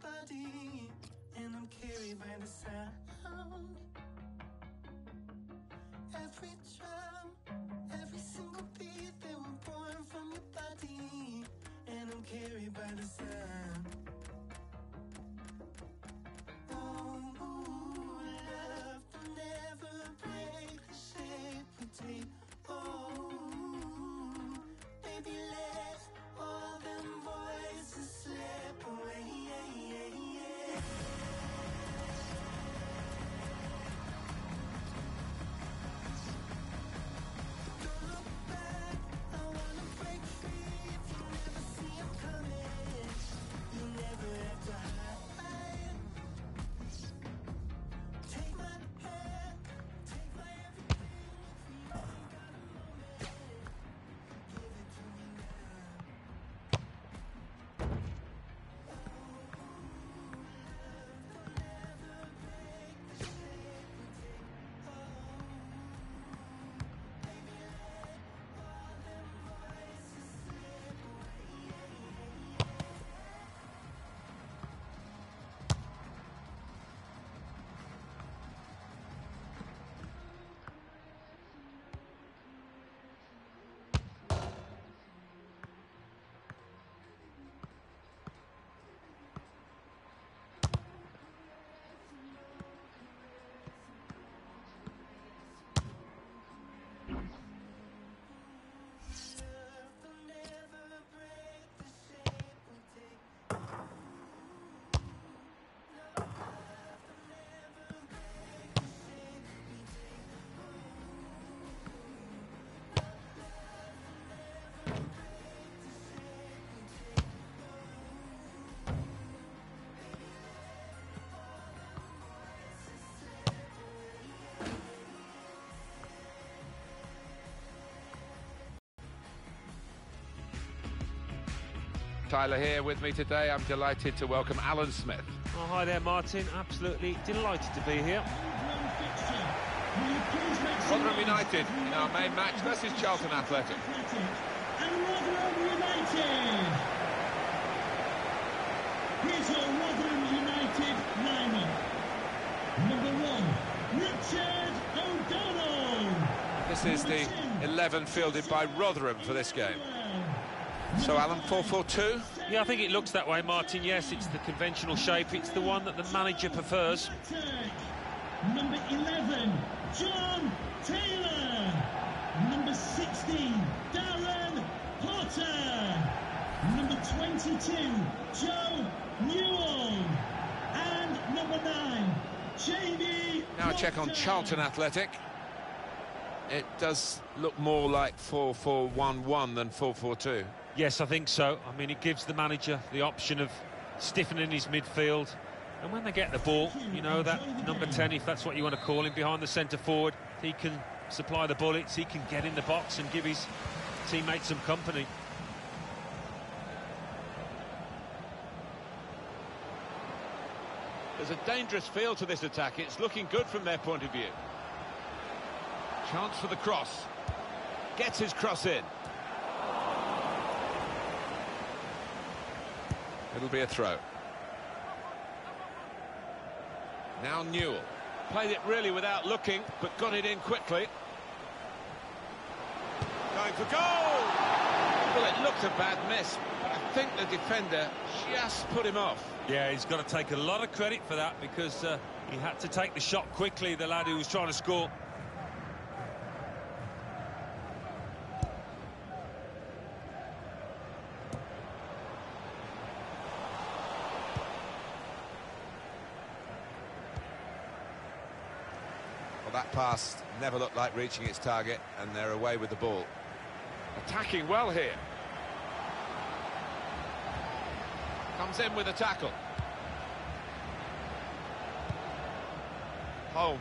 my and I'm carried by the sound. Every drum, every single beat, they were born from your body, and I'm carried by the sound. Tyler here with me today. I'm delighted to welcome Alan Smith. Oh, hi there, Martin. Absolutely delighted to be here. Rotherham United in our main match versus Charlton Athletic. And Rotherham United. Here's your Rotherham United lineup. Number one, Richard O'Donnell. This is the 11 fielded by Rotherham for this game. So, Alan, 4-4-2. Yeah, I think it looks that way, Martin. Yes, it's the conventional shape. It's the one that the manager prefers. Number 11, Jon Taylor. Number 16, Darren Potter. Number 22, Joe Newell. And number 9, Jamie Now a check on Charlton Athletic. It does look more like 4-4-1-1 than 4-4-2. Yes, I think so. I mean, it gives the manager the option of stiffening his midfield. And when they get the ball, you know, that number 10, if that's what you want to call him, behind the centre forward, he can supply the bullets, he can get in the box and give his teammates some company. There's a dangerous feel to this attack. It's looking good from their point of view. Chance for the cross. Gets his cross in. It'll be a throw. Now Newell. Played it really without looking, but got it in quickly. Going for goal! Well, it looked a bad miss, but I think the defender just put him off. Yeah, he's got to take a lot of credit for that because uh, he had to take the shot quickly, the lad who was trying to score. Pass never looked like reaching its target, and they're away with the ball. Attacking well here. Comes in with a tackle. Holmes.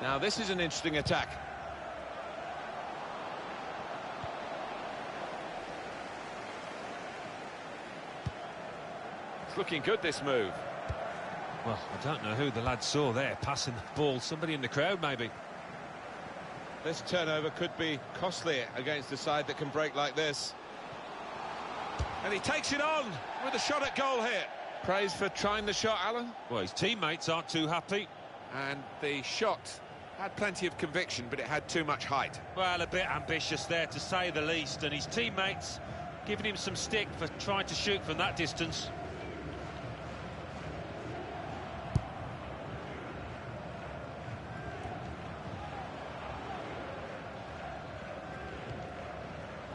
Now this is an interesting attack. It's looking good, this move. Well, I don't know who the lad saw there passing the ball. Somebody in the crowd, maybe. This turnover could be costly against a side that can break like this. And he takes it on with a shot at goal here. Praise for trying the shot, Alan. Well, his teammates aren't too happy. And the shot Had plenty of conviction, but it had too much height. Well, a bit ambitious there, to say the least, and his teammates giving him some stick for trying to shoot from that distance.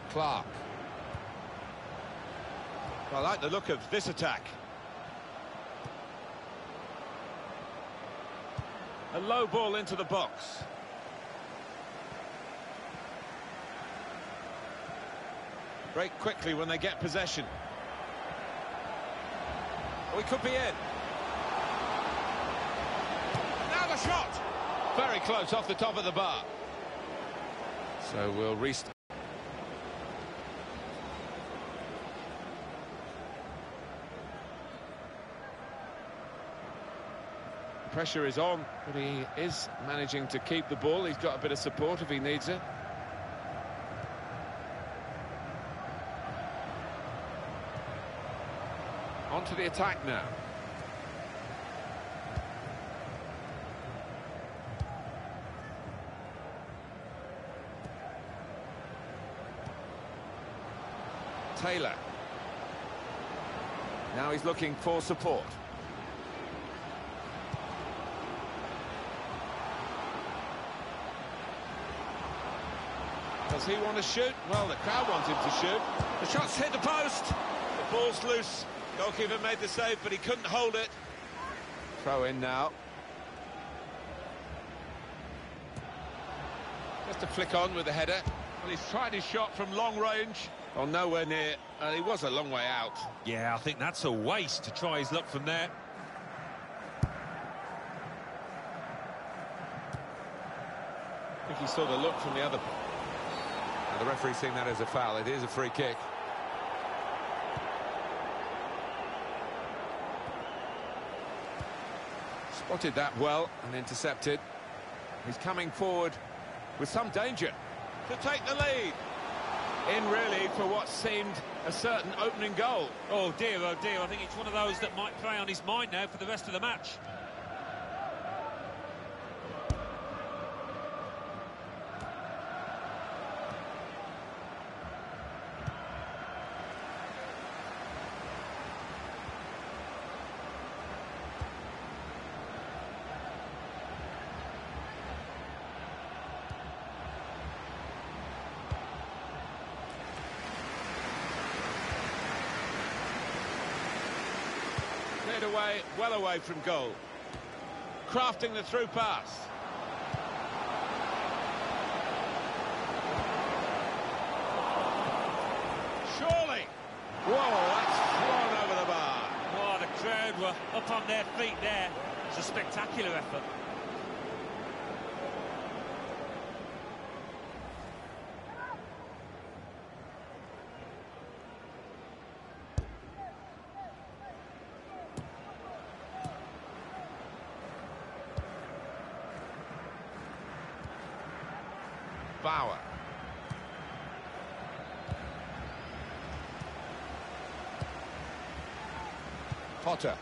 Clark. I like the look of this attack. A low ball into the box. Break quickly when they get possession. We could be in. Now the shot! Very close off the top of the bar. So we'll restart. Pressure is on, but he is managing to keep the ball. He's got a bit of support if he needs it. On to the attack now. Taylor. Now he's looking for support. Does he want to shoot? Well, the crowd wants him to shoot. The shot's hit the post. The ball's loose. Goalkeeper made the save, but he couldn't hold it. Throw in now. Just a flick on with the header. Well, he's tried his shot from long range. Well, nowhere near. Uh, he was a long way out. Yeah, I think that's a waste to try his luck from there. I think he saw the look from the other. The referee's seen that as a foul. It is a free kick. Spotted that well and intercepted. He's coming forward with some danger to take the lead. In really for what seemed a certain opening goal. Oh dear, oh dear, I think it's one of those that might play on his mind now for the rest of the match. Cleared away, well away from goal. Crafting the through pass. Surely. Whoa, that's flown over the bar. Oh, the crowd were up on their feet there. It's a spectacular effort. Bauer. Potter.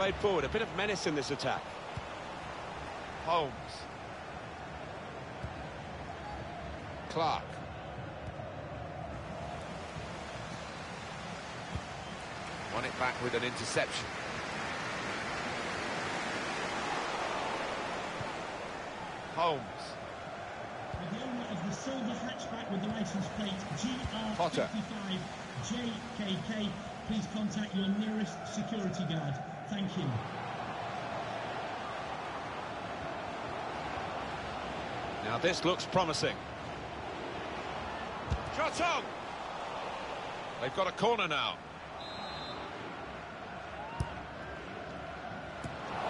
Played forward, a bit of menace in this attack. Holmes. Clark. Won it back with an interception. Holmes. The owner of the silver hatchback with the license plate GR55JKK, please contact your nearest security guard. Thank you. Now this looks promising. Shot on! They've got a corner now.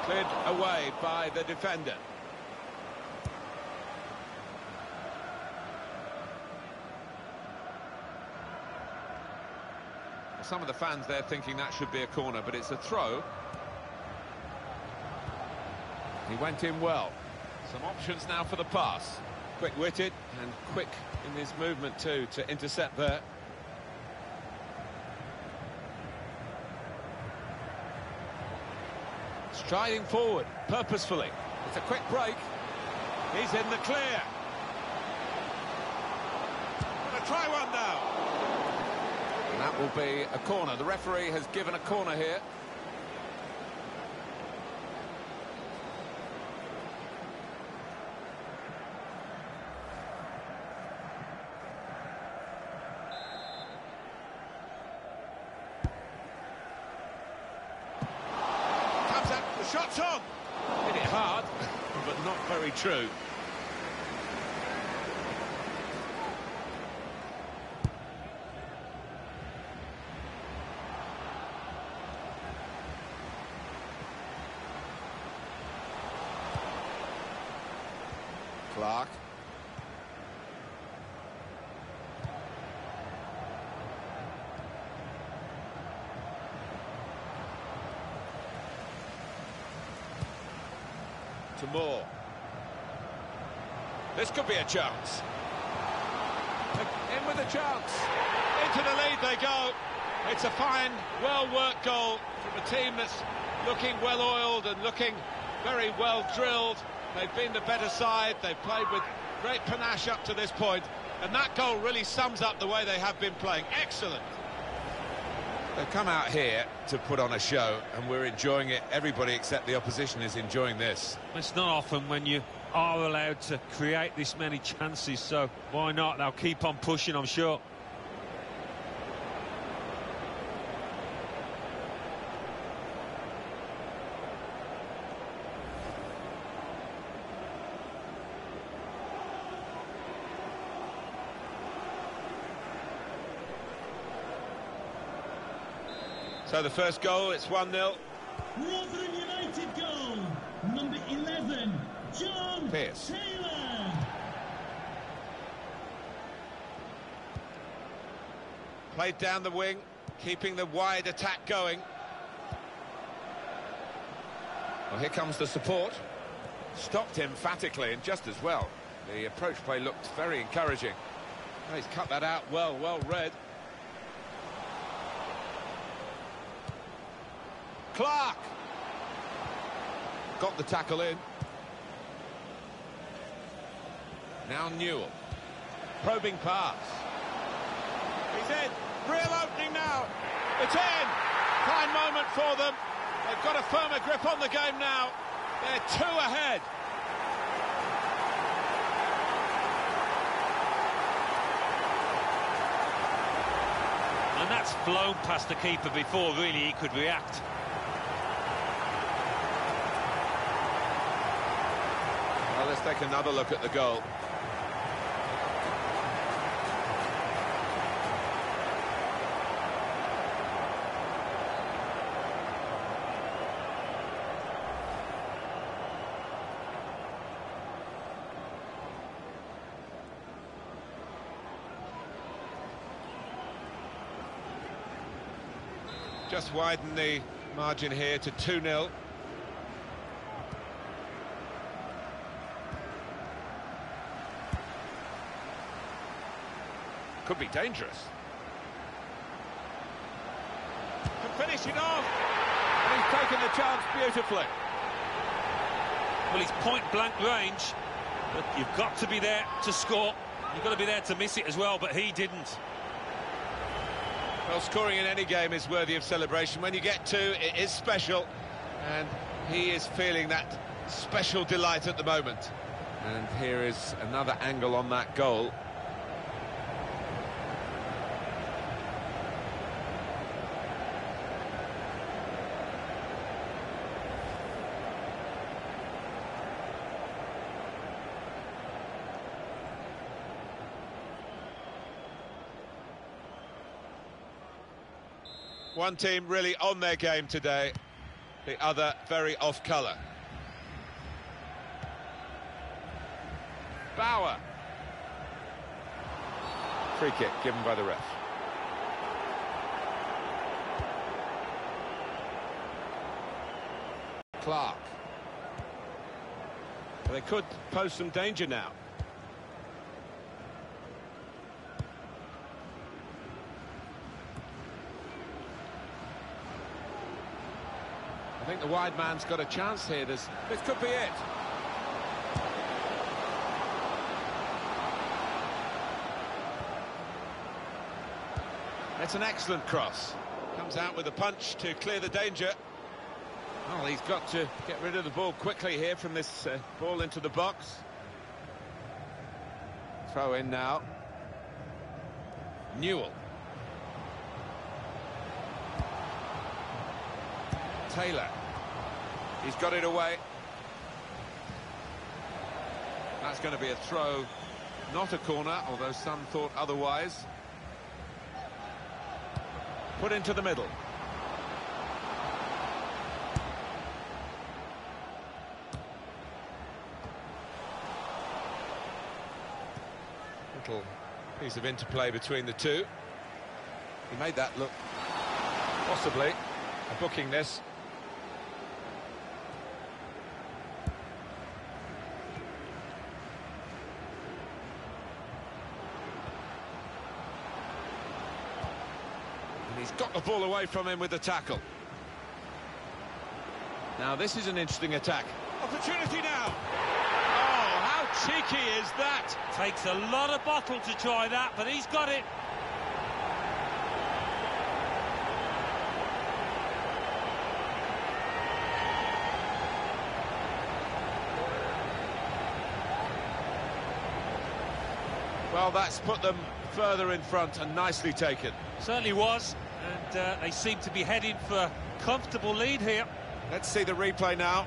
Cleared away by the defender. Some of the fans there thinking that should be a corner, but it's a throw. He went in well. Some options now for the pass. Quick-witted and quick in his movement too to intercept there. Striding forward, purposefully. It's a quick break. He's in the clear. Gonna try one now. And that will be a corner. The referee has given a corner here. Comes out, the shot's on. Hit it hard, but not very true. Clark. To Moore. This could be a chance. In with a chance. Into the lead they go. It's a fine, well-worked goal from a team that's looking well-oiled and looking very well drilled. They've been the better side. They've played with great panache up to this point, and that goal really sums up the way they have been playing. Excellent. They've come out here to put on a show, and we're enjoying it. Everybody except the opposition is enjoying this. It's not often when you are allowed to create this many chances, so why not? They'll keep on pushing, I'm sure. So the first goal, it's 1-0. Rotherham United goal, number 11, Taylor. Played down the wing, keeping the wide attack going. Well, here comes the support. Stopped emphatically and just as well. The approach play looked very encouraging. Oh, he's cut that out well, well read. Clark! Got the tackle in. Now Newell. Probing pass. He's in. Real opening now. It's in. Fine moment for them. They've got a firmer grip on the game now. They're two ahead. And that's flown past the keeper before really he could react. Well, let's take another look at the goal. Just widen the margin here to 2-0. Could be dangerous. Can finish it off. And he's taken the chance beautifully. Well, he's point-blank range, but you've got to be there to score. You've got to be there to miss it as well, but he didn't. Well, scoring in any game is worthy of celebration. When you get two, it is special. And he is feeling that special delight at the moment. And here is another angle on that goal. One team really on their game today, the other very off colour. Bauer. Free kick given by the ref. Clark. They could pose some danger now. think the wide man's got a chance here. This, this could be it. It's an excellent cross. Comes out with a punch to clear the danger. Well, he's got to get rid of the ball quickly here from this uh, ball into the box. Throw in now. Newell. Taylor. He's got it away. That's going to be a throw, not a corner, although some thought otherwise. Put into the middle. Little piece of interplay between the two. He made that look possibly a booking this. Got the ball away from him with the tackle. Now this is an interesting attack. Opportunity now. Oh, how cheeky is that? Takes a lot of bottle to try that, but he's got it. Well, that's put them further in front and nicely taken. Certainly was, and uh, they seem to be heading for a comfortable lead here. Let's see the replay now.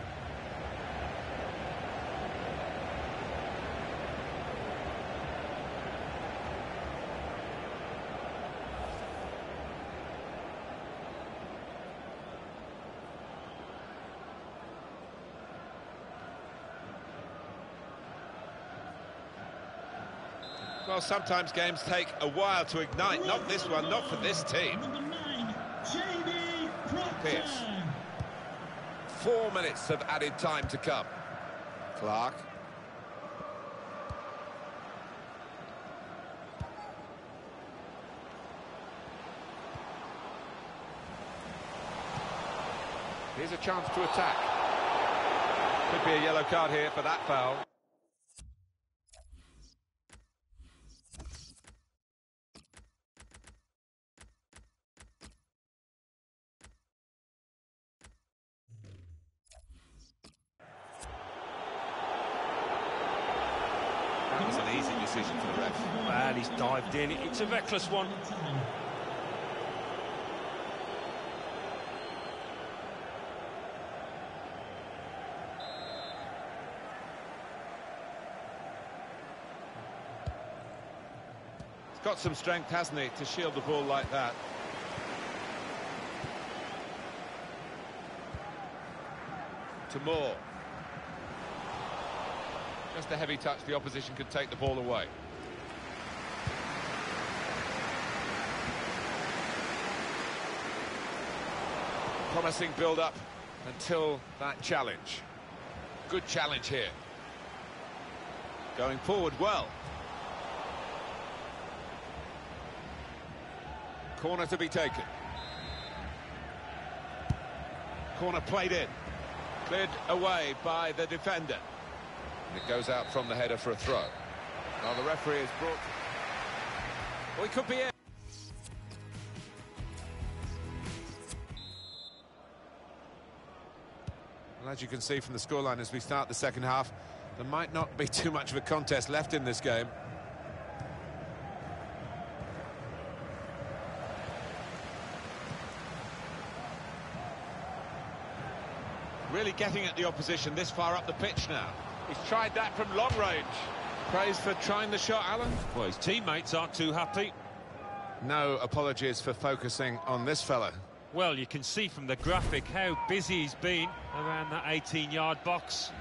Well, sometimes games take a while to ignite. Not this one, not for this team. Four minutes of added time to come. Clark. Here's a chance to attack. Could be a yellow card here for that foul. That was an easy decision for the ref. Well, he's dived in. It's a reckless one. He's got some strength, hasn't he, to shield the ball like that. To Moore. Just a heavy touch, the opposition could take the ball away. Promising build-up until that challenge. Good challenge here. Going forward well. Corner to be taken. Corner played in. Cleared away by the defender. And it goes out from the header for a throw. Now the referee is brought... Well, he could be in. As you can see from the scoreline as we start the second half, there might not be too much of a contest left in this game. Really getting at the opposition this far up the pitch now. He's tried that from long range. Praise for trying the shot, Alan. Well, his teammates aren't too happy. No apologies for focusing on this fella. Well, you can see from the graphic how busy he's been around that 18-yard box.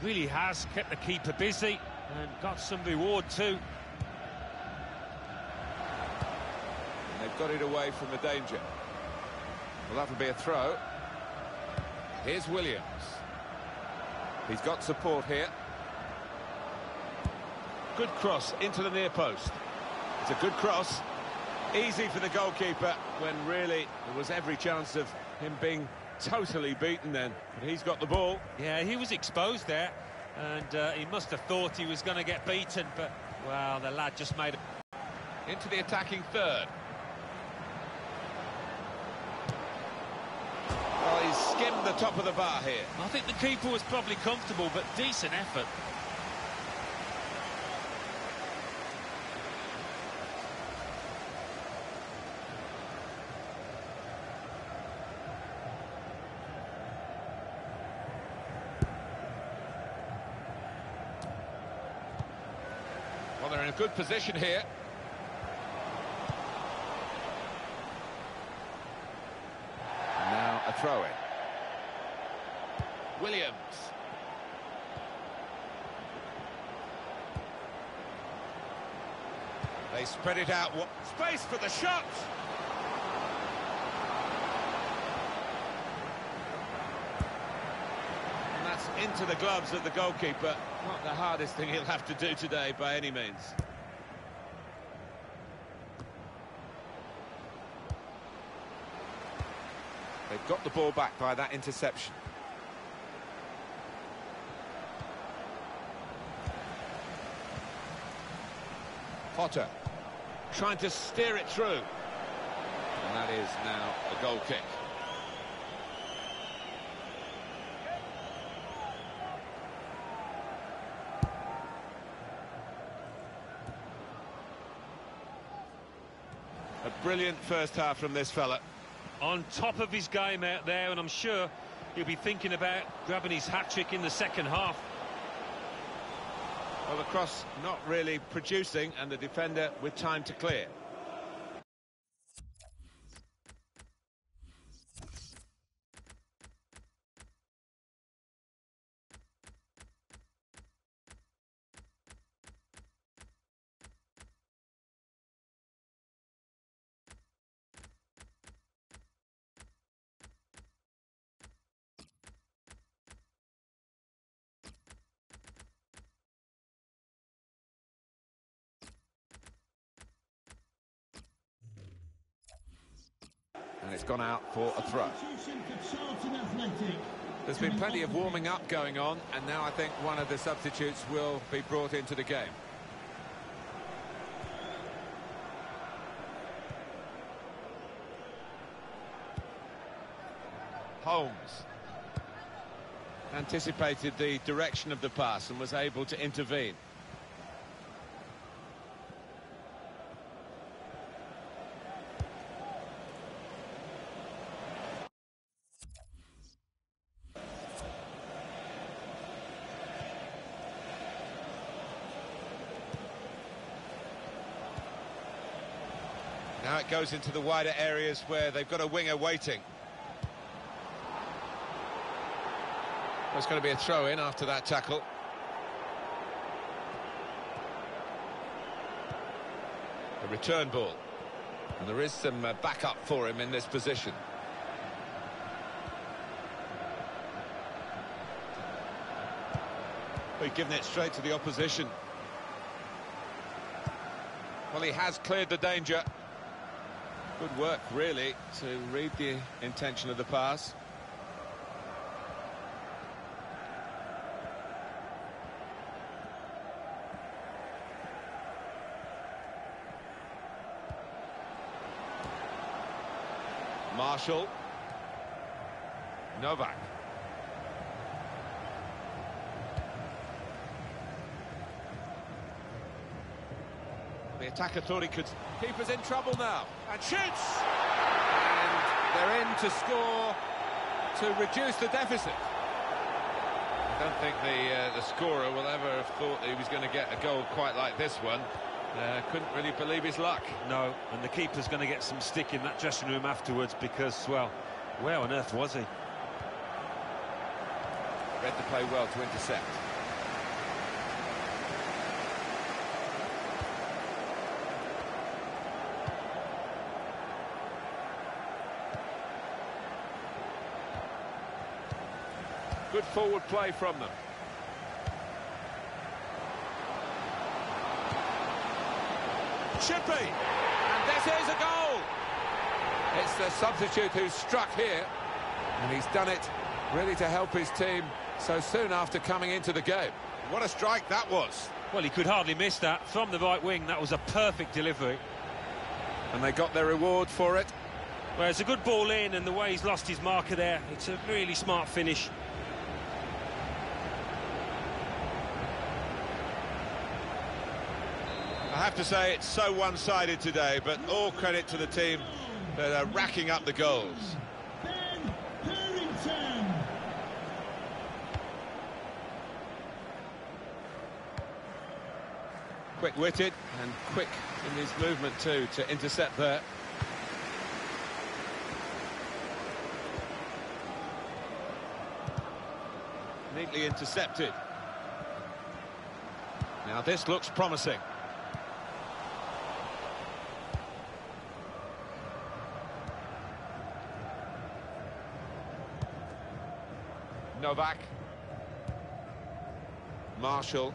Really has kept the keeper busy and got some reward too. And they've got it away from the danger. Well, that'll be a throw. Here's Williams. He's got support here. Good cross into the near post. It's a good cross. Easy for the goalkeeper when really there was every chance of him being totally beaten then. But he's got the ball. Yeah, he was exposed there and uh, he must have thought he was going to get beaten, but, well, the lad just made it. Into the attacking third. Well, he's skimmed the top of the bar here. I think the keeper was probably comfortable, but decent effort. Well, they're in a good position here. And now a throw in. Williams. They spread it out. What space for the shot? And that's into the gloves of the goalkeeper. Not the hardest thing he'll have to do today by any means. They've got the ball back by that interception. Potter trying to steer it through. And that is now a goal kick. Brilliant first half from this fella. On top of his game out there, and I'm sure he'll be thinking about grabbing his hat-trick in the second half. Well, the cross not really producing, and the defender with time to clear. Gone out for a throw. There's been plenty of warming up going on, and now I think one of the substitutes will be brought into the game. Holmes anticipated the direction of the pass and was able to intervene. Goes into the wider areas where they've got a winger waiting. There's going to be a throw in after that tackle. A return ball. And there is some uh, backup for him in this position. We've given it straight to the opposition. Well, he has cleared the danger. Good work, really, to read the intention of the pass. Marshall. Novak. The attacker thought he could. Keeper's in trouble now. And shoots! And they're in to score to reduce the deficit. I don't think the uh, the scorer will ever have thought that he was going to get a goal quite like this one. Uh, couldn't really believe his luck. No, and the keeper's going to get some stick in that dressing room afterwards because, well, where on earth was he? Read the play well to intercept. Good forward play from them. Chippy! And this is a goal! It's the substitute who's struck here. And he's done it really to help his team so soon after coming into the game. What a strike that was. Well, he could hardly miss that. From the right wing, that was a perfect delivery. And they got their reward for it. Well, it's a good ball in, and the way he's lost his marker there, it's a really smart finish. Have to say it's so one-sided today, but all credit to the team that uh, are racking up the goals. Quick-witted and quick in his movement too to intercept there. Neatly intercepted. Now this looks promising. Novak. Marshall.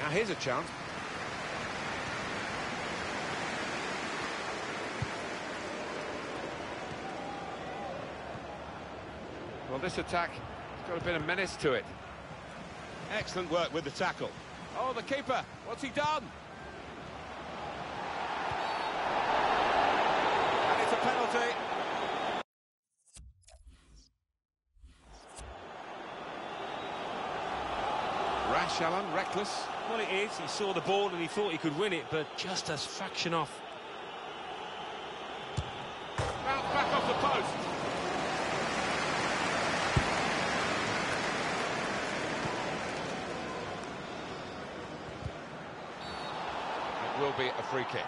Now here's a chance. Well, this attack has got a bit of menace to it. Excellent work with the tackle. Oh, the keeper, what's he done? And it's a penalty. Rash, reckless. Well, it is. He saw the ball and he thought he could win it, but just as fraction off. Bounce back off the post. It will be a free kick.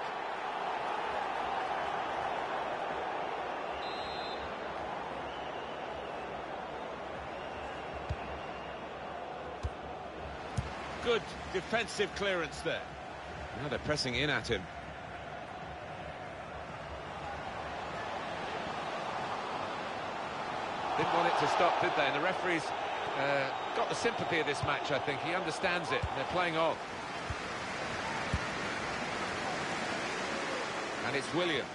Good defensive clearance there. Now they're pressing in at him. Didn't want it to stop, did they? And the referee's uh, got the sympathy of this match, I think. He understands it, they're playing on. And it's Williams.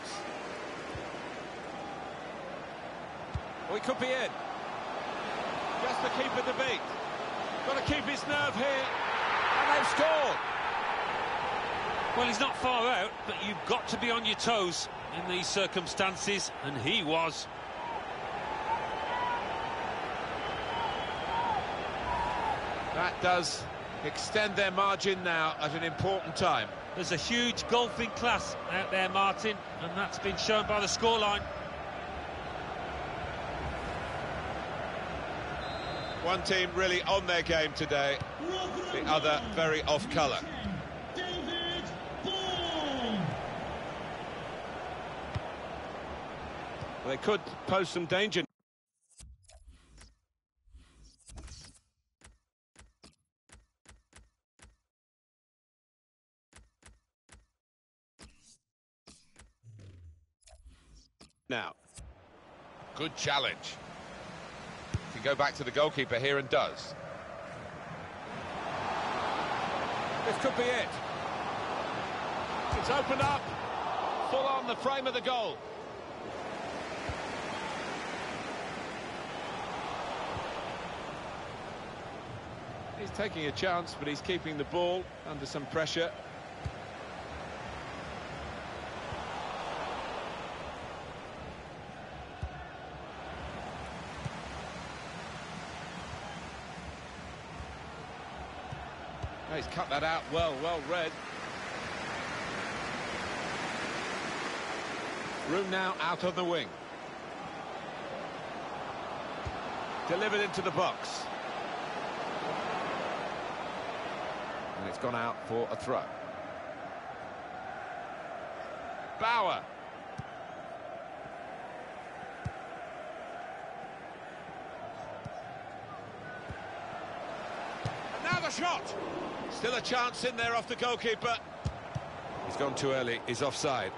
Oh, he could be in. Just the keeper to beat. Got to keep his nerve here. And they've scored. Well, he's not far out, but you've got to be on your toes in these circumstances, and he was. That does extend their margin now at an important time. There's a huge golfing class out there, Martin, and that's been shown by the scoreline. One team really on their game today, the other very off colour. They could pose some danger. Now, good challenge. Go back to the goalkeeper here and does. This could be it. It's opened up. Full on the frame of the goal. He's taking a chance, but he's keeping the ball under some pressure. Cut that out well, well read. Room now out on the wing. Delivered into the box. And it's gone out for a throw. Bauer. And now the shot. Still a chance in there off the goalkeeper. He's gone too early. He's offside.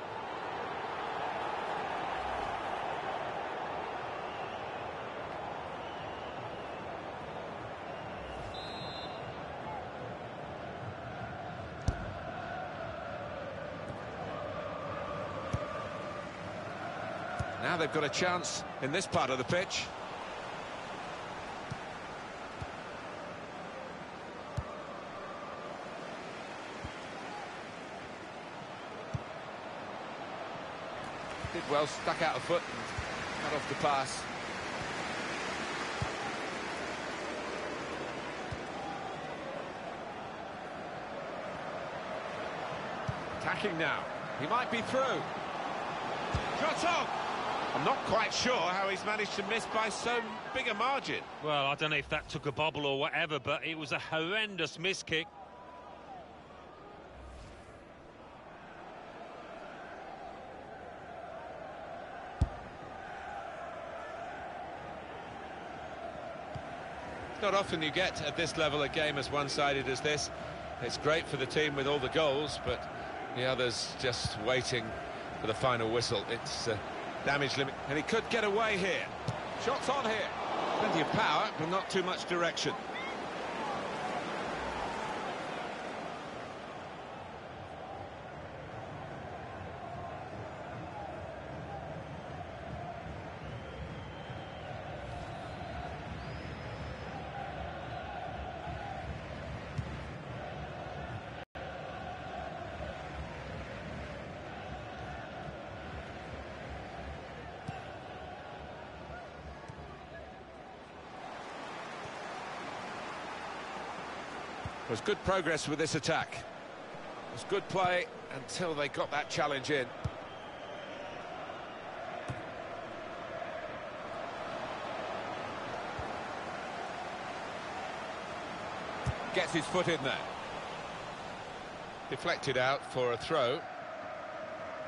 Now they've got a chance in this part of the pitch. Well, stuck out a foot and cut off the pass. Attacking now. He might be through. Shot on! I'm not quite sure how he's managed to miss by so big a margin. Well, I don't know if that took a bobble or whatever, but it was a horrendous miss kick. Not often you get at this level a game as one-sided as this. It's great for the team with all the goals, but the others just waiting for the final whistle. It's uh, damage limit, and he could get away here. Shots on here. Plenty of power, but not too much direction. Was good progress with this attack. It was good play until they got that challenge in. Gets his foot in there. Deflected out for a throw.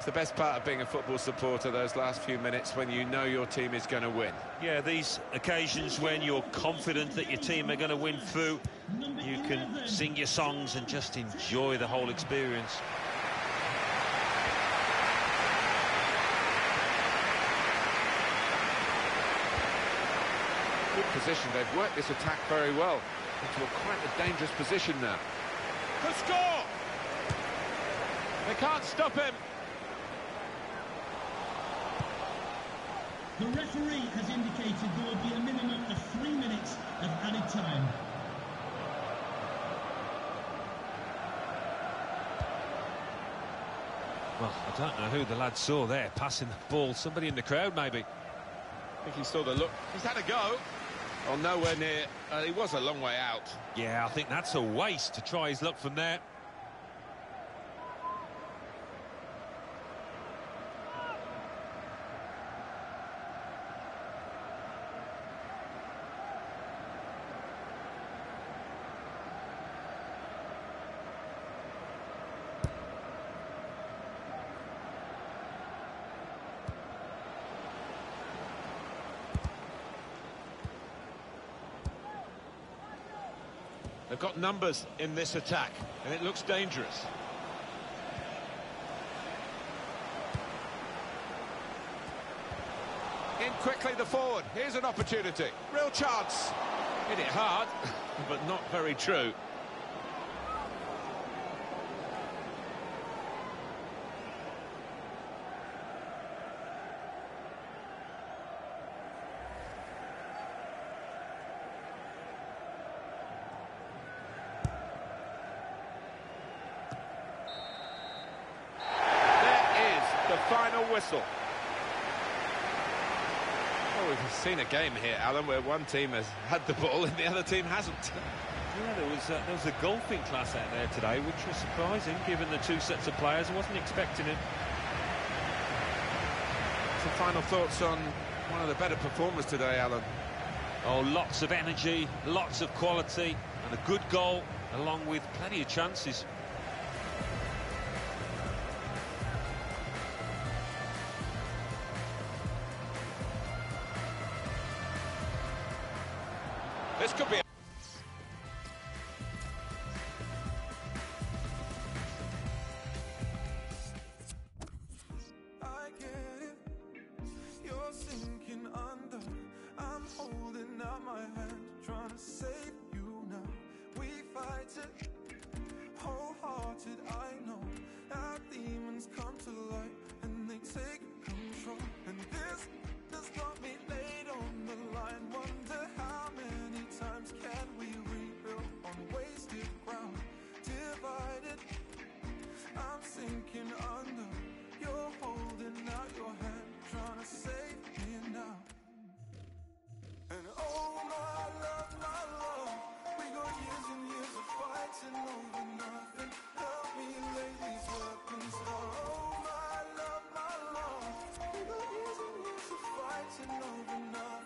It's the best part of being a football supporter, those last few minutes when you know your team is going to win. Yeah, these occasions when you're confident that your team are going to win through, you can sing your songs and just enjoy the whole experience. Good position. They've worked this attack very well into a quite a dangerous position now. Could score! They can't stop him. The referee has indicated there will be a minimum of three minutes of added time. Well, I don't know who the lad saw there passing the ball. Somebody in the crowd, maybe. I think he saw the look. He's had a go. Oh, nowhere near. Uh, he was a long way out. Yeah, I think that's a waste to try his luck from there. They've got numbers in this attack, and it looks dangerous. In quickly, the forward. Here's an opportunity. Real chance. Hit it hard, but not very true. There is the final whistle. Well, we've seen a game here, Alan, where one team has had the ball and the other team hasn't. Yeah, there was uh, there was a golfing class out there today, which was surprising given the two sets of players. I wasn't expecting it. Some final thoughts on one of the better performers today, Alan. Oh, lots of energy, lots of quality, and a good goal, along with plenty of chances. holding out my hand, trying to save you now. We fight it wholehearted, I know. Our demons come to light and they take control. And this has got me laid on the line. Wonder how many times can we rebuild on wasted ground, divided. I'm sinking under. You're holding out your hand, trying to save. fighting over nothing.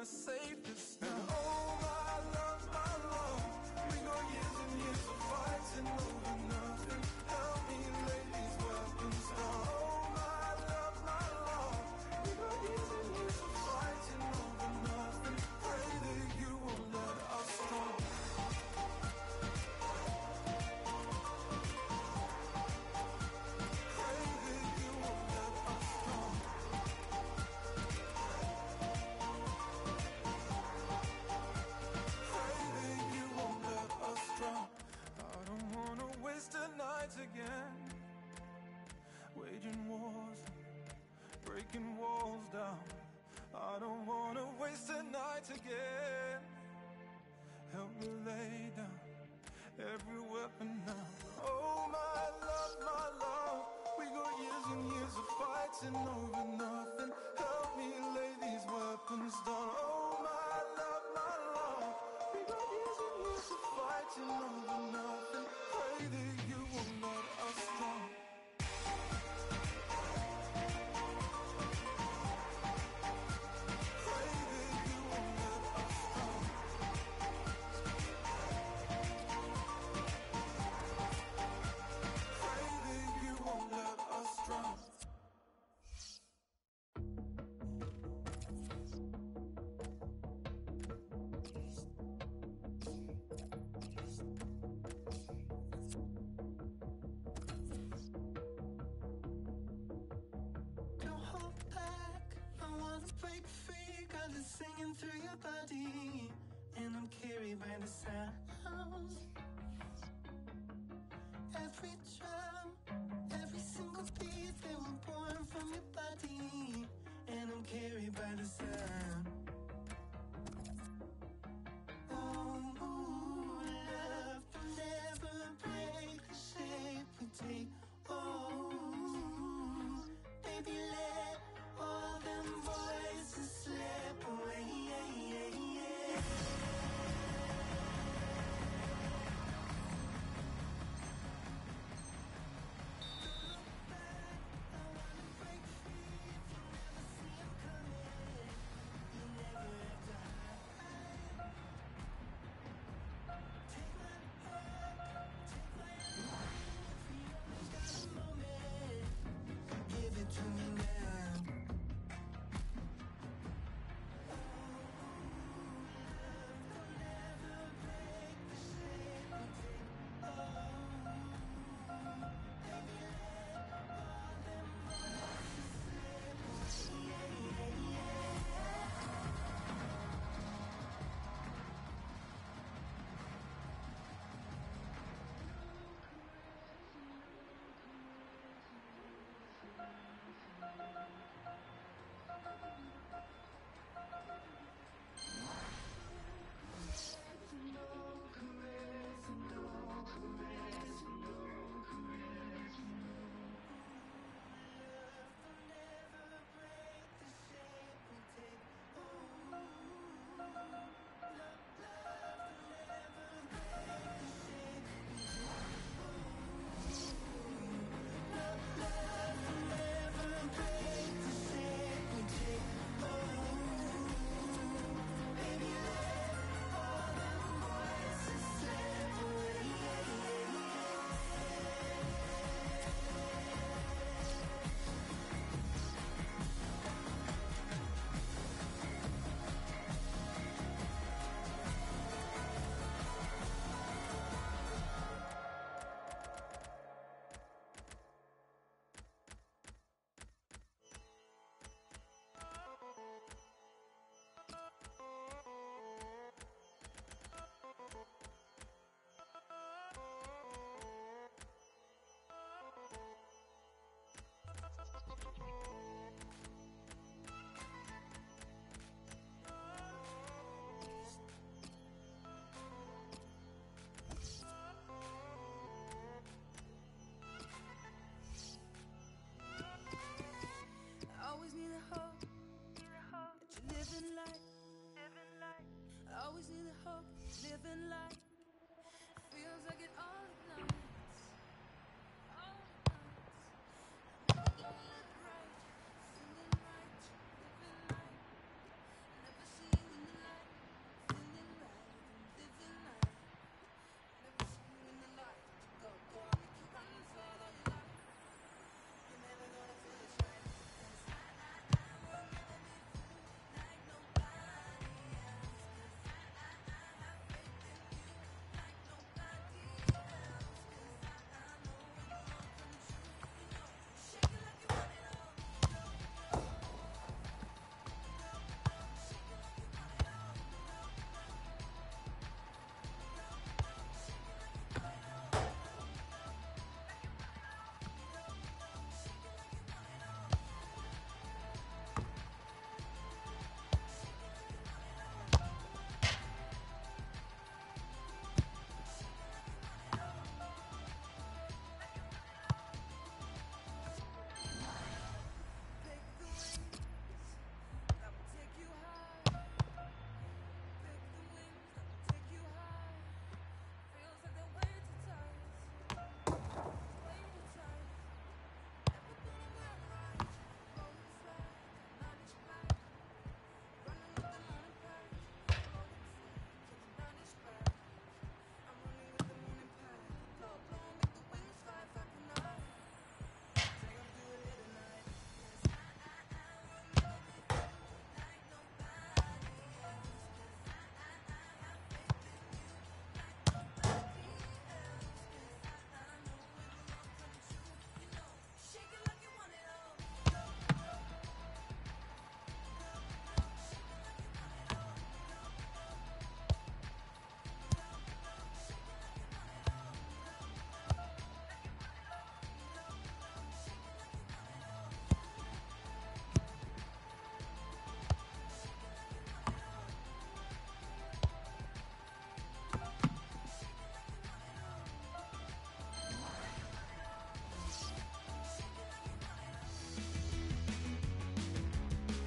gonna say sides again Waging wars, breaking walls down. I don't wanna waste the night again. Help me lay down every weapon now. Oh my love, my love. We got years and years of fighting over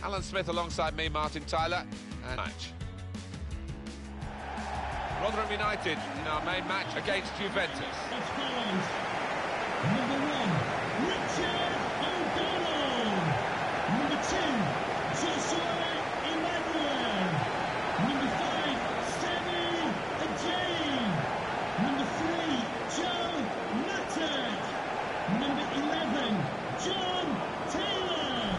Alan Smith alongside me, Martin Tyler, and match. Rotherham United in our main match against Juventus. Number one, Richard O'Donnell. Number two, Joshua Emmanuel. Number five, Sammy Ajayi. Number three, Joe Mattock. Number 11, Jon Taylor.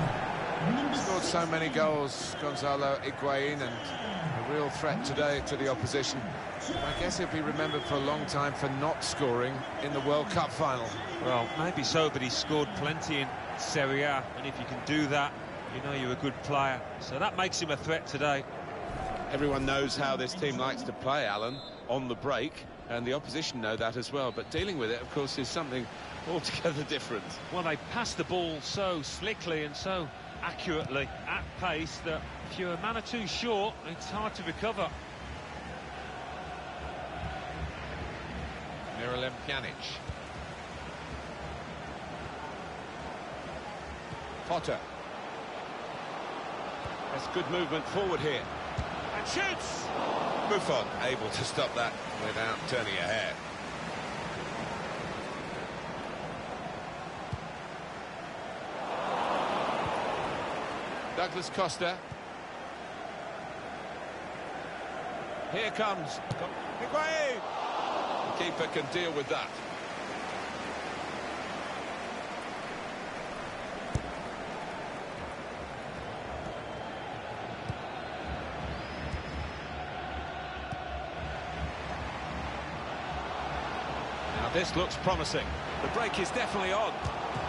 Number Scored so many goals, Gonzalo Higuain, and a real threat today to the opposition. I guess he'll be remembered for a long time for not scoring in the World Cup final. Well, maybe so, but he's scored plenty in Serie A, and if you can do that, you know you're a good player. So that makes him a threat today. Everyone knows how this team likes to play, Alan, on the break, and the opposition know that as well. But dealing with it, of course, is something altogether different. Well, they pass the ball so slickly and so accurately at pace that if you're a man or two short, it's hard to recover. Miralem Pjanic. Potter. That's good movement forward here. And shoots! Buffon able to stop that without turning a hair. Douglas Costa. Here comes. The keeper can deal with that. Now this looks promising. The break is definitely on.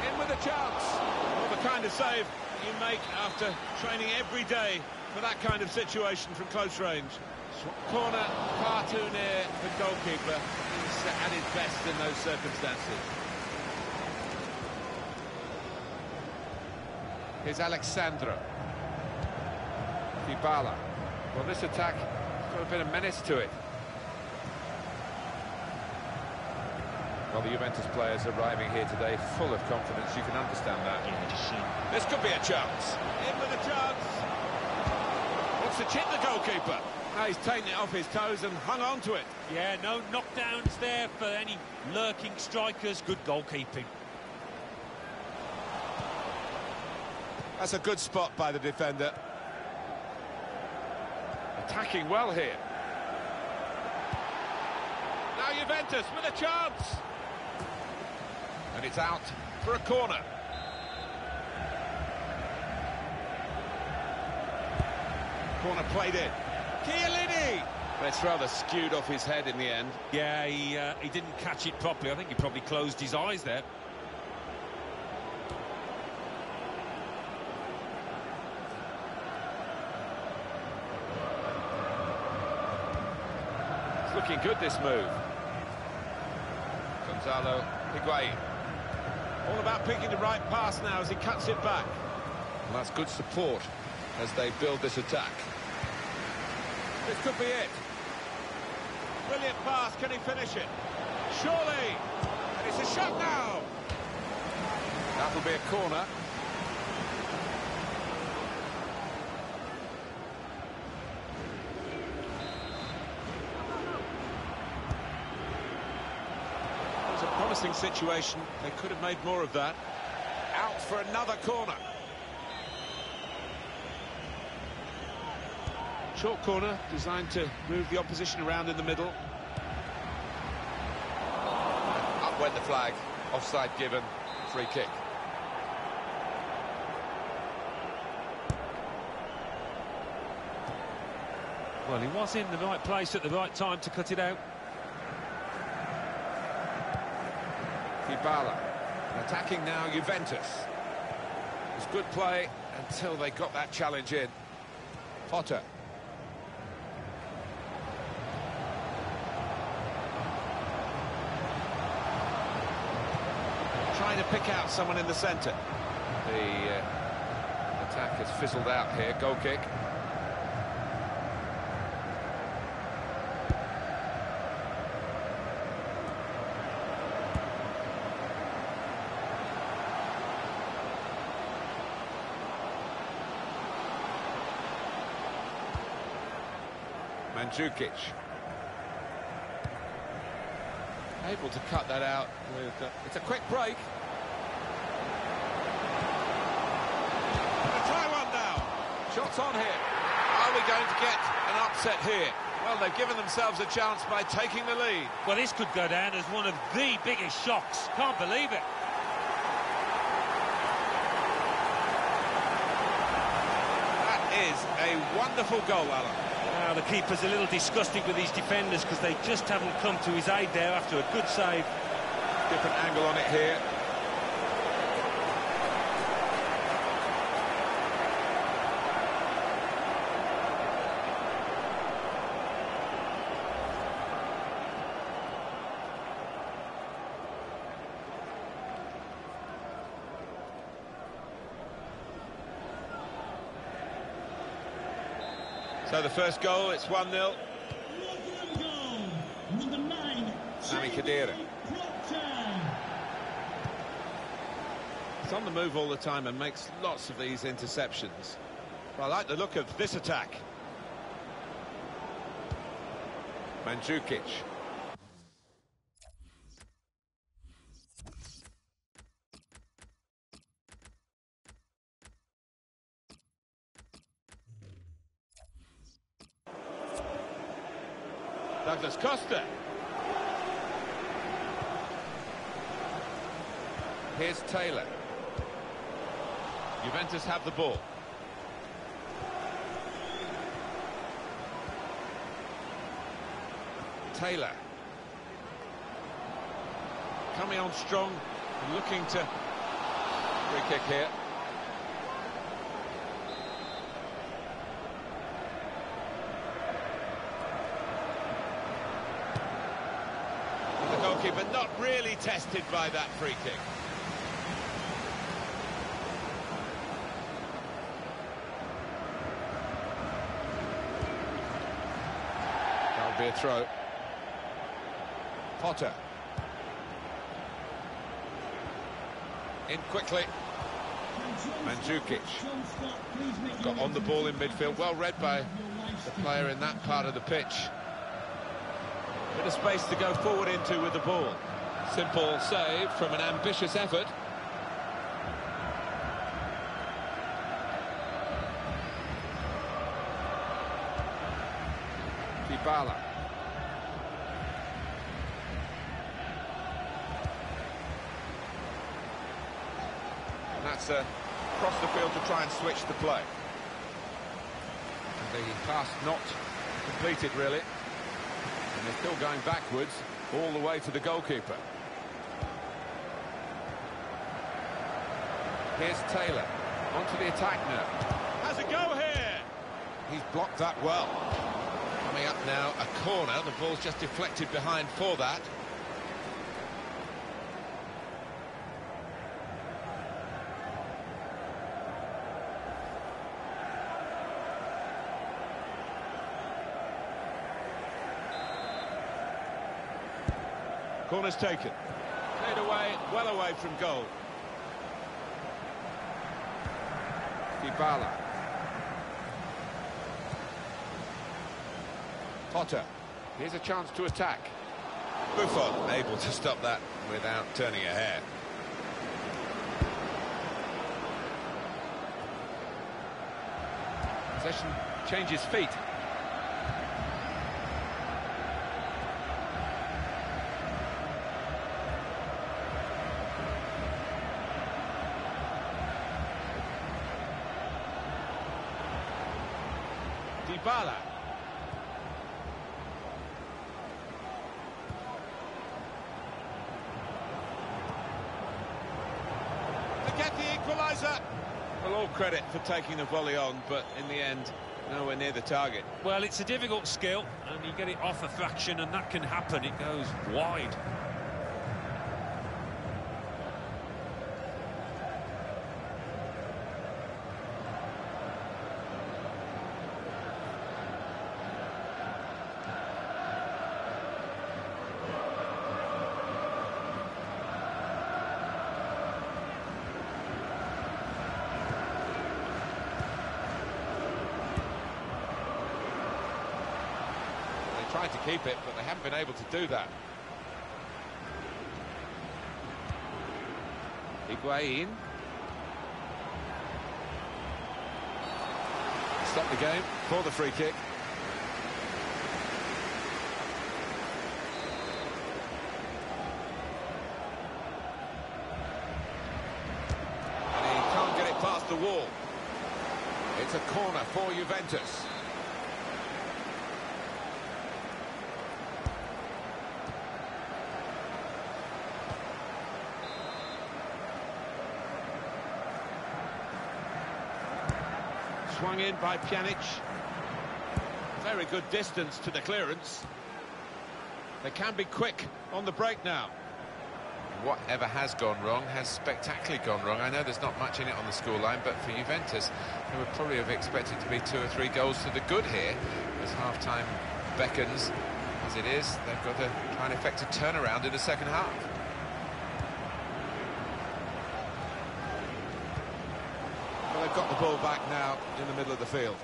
In with a chance. Well, the kind of save you make after training every day for that kind of situation from close range. Corner far too near the goalkeeper. He's at his best in those circumstances. Here's Alex Sandro. Dybala. Well, this attack has got a bit of menace to it. Well, the Juventus players arriving here today full of confidence. You can understand that. Yeah, just seem This could be a chance. In with a chance. Wants to chip the goalkeeper. Now he's taken it off his toes and hung on to it. Yeah, no knockdowns there for any lurking strikers. Good goalkeeping. That's a good spot by the defender. Attacking well here. Now Juventus with a chance. And it's out for a corner. Corner played in. Chiellini! But it's rather skewed off his head in the end. Yeah, he, uh, he didn't catch it properly. I think he probably closed his eyes there. It's looking good, this move. Gonzalo Higuain. All about picking the right pass now as he cuts it back. And that's good support as they build this attack. This could be it. Brilliant pass, can he finish it? Surely! And it's a shot now! That'll be a corner. It was a promising situation. They could have made more of that. Out for another corner. Short corner, designed to move the opposition around in the middle. Up went the flag. Offside given. Free kick. Well, he was in the right place at the right time to cut it out. Dybala. Attacking now Juventus. It was good play until they got that challenge in. Potter. Trying to pick out someone in the centre. The uh, attack has fizzled out here. Goal kick. Mandzukic. Able to cut that out with... Uh, it's a quick break. Gonna try one now. Shots on here. Are we going to get an upset here? Well, they've given themselves a chance by taking the lead. Well, this could go down as one of the biggest shocks. Can't believe it. That is a wonderful goal, Alan. Now, the keeper's a little disgusted with his defenders because they just haven't come to his aid there after a good save. Different angle on it here. The first goal, it's 1-0. Rotherham goal. Number nine. Sami Khedira. It's on the move all the time and makes lots of these interceptions. But I like the look of this attack. Mandzukic. Douglas Costa. Here's Taylor. Juventus have the ball. Taylor. Coming on strong, looking to... Free kick here. The goalkeeper not really tested by that free kick. That'll be a throw. Potter. In quickly. Mandzukic. John Scott, please make Got on the ball in midfield. Well read by the player in that part of the pitch. Bit of space to go forward into with the ball. Simple save from an ambitious effort. Field to try and switch the play. The pass not completed, really. And they're still going backwards all the way to the goalkeeper. Here's Taylor. Onto the attack now. Has a go here. He's blocked that well. Coming up now, a corner. The ball's just deflected behind for that. Corner's taken. Played away, well away from goal. Dybala. Potter. Here's a chance to attack. Buffon able to stop that without turning a hair. Possession changes feet. Dybala. To get the equaliser. Well, all credit for taking the volley on, but in the end, nowhere near the target. Well, it's a difficult skill, and you get it off a fraction, and that can happen. It goes wide. They tried to keep it, but they haven't been able to do that. Higuain. Stop the game for the free kick. And he can't get it past the wall. It's a corner for Juventus. Swung in by Pjanic. Very good distance to the clearance. They can be quick on the break now. whatever has gone wrong has spectacularly gone wrong. I know there's not much in it on the scoreline, but for Juventus, they would probably have expected to be two or three goals to the good here. As half-time beckons as it is, they've got to try and effect a turnaround in the second half. Well, they've got the ball back now in the middle of the field.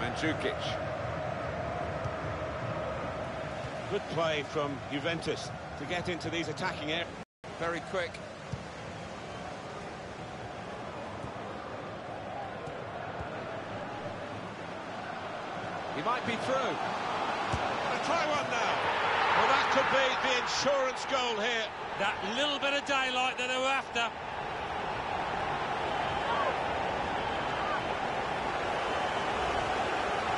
Mandzukic. Good play from Juventus to get into these attacking areas. Very quick. He might be through. Gonna try one now. Well, that could be the insurance goal here. That little bit of daylight that they were after.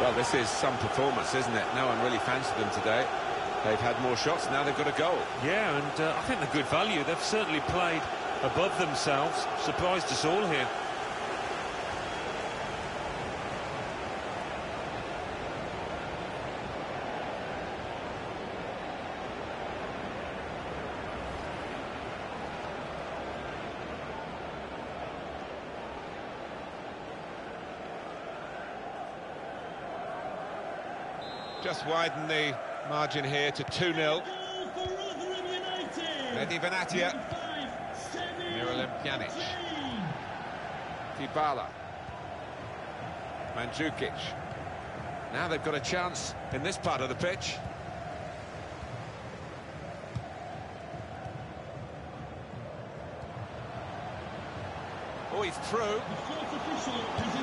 Well, this is some performance, isn't it? No one really fancied them today. They've had more shots, now they've got a goal. Yeah, and uh, I think they're good value. They've certainly played above themselves. Surprised us all here. Just widen the margin here to 2-0. Goal for Rotherham United. Mehdi Benatia, Miralem Pjanic. Dybala, Mandzukic. Now they've got a chance in this part of the pitch. Oh, he's through.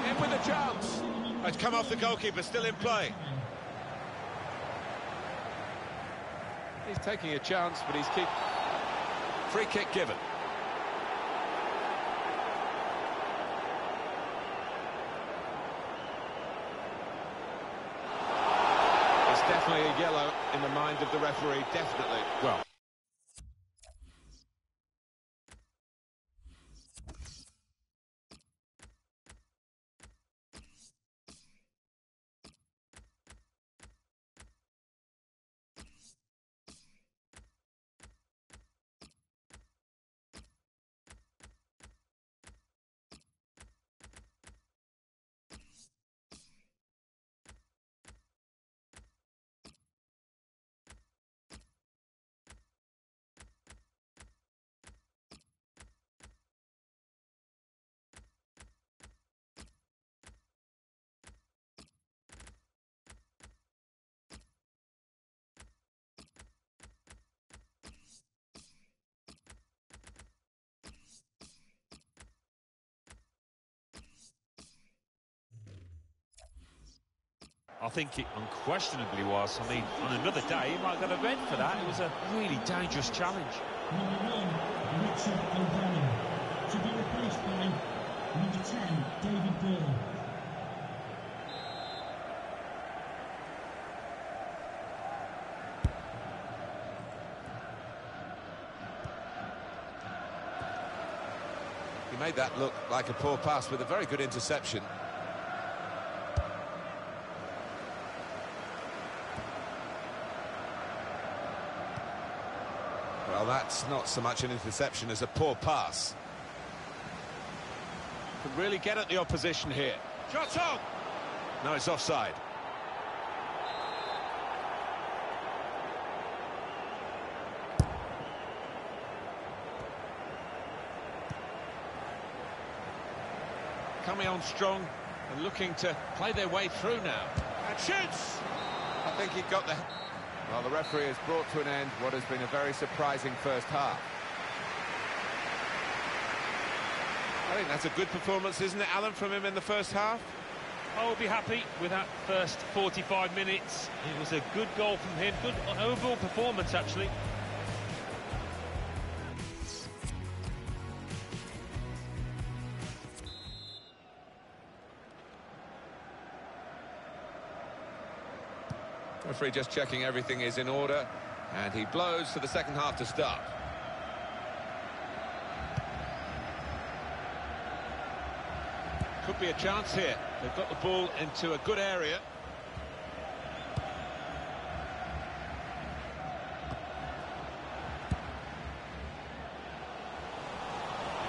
In with a chance. It's come off the goalkeeper, still in play. He's taking a chance, but he's keep... Free kick given. It's definitely a yellow in the mind of the referee, definitely. Well, I think it unquestionably was. I mean, on another day, he might get a red for that. It was a really dangerous challenge. Number one, Richard O'Brien. To be replaced by number 10, David Ball. he made that look like a poor pass with a very good interception. That's not so much an interception as a poor pass. Can really get at the opposition here. Shot on! No, it's offside. Coming on strong and looking to play their way through now. And shoots! I think he got the... Well, the referee has brought to an end what has been a very surprising first half. I think that's a good performance, isn't it, Alan, from him in the first half? I will be happy with that first 45 minutes. It was a good goal from him, good overall performance, actually. Referee just checking everything is in order, and he blows for the second half to start. Could be a chance here. They've got the ball into a good area.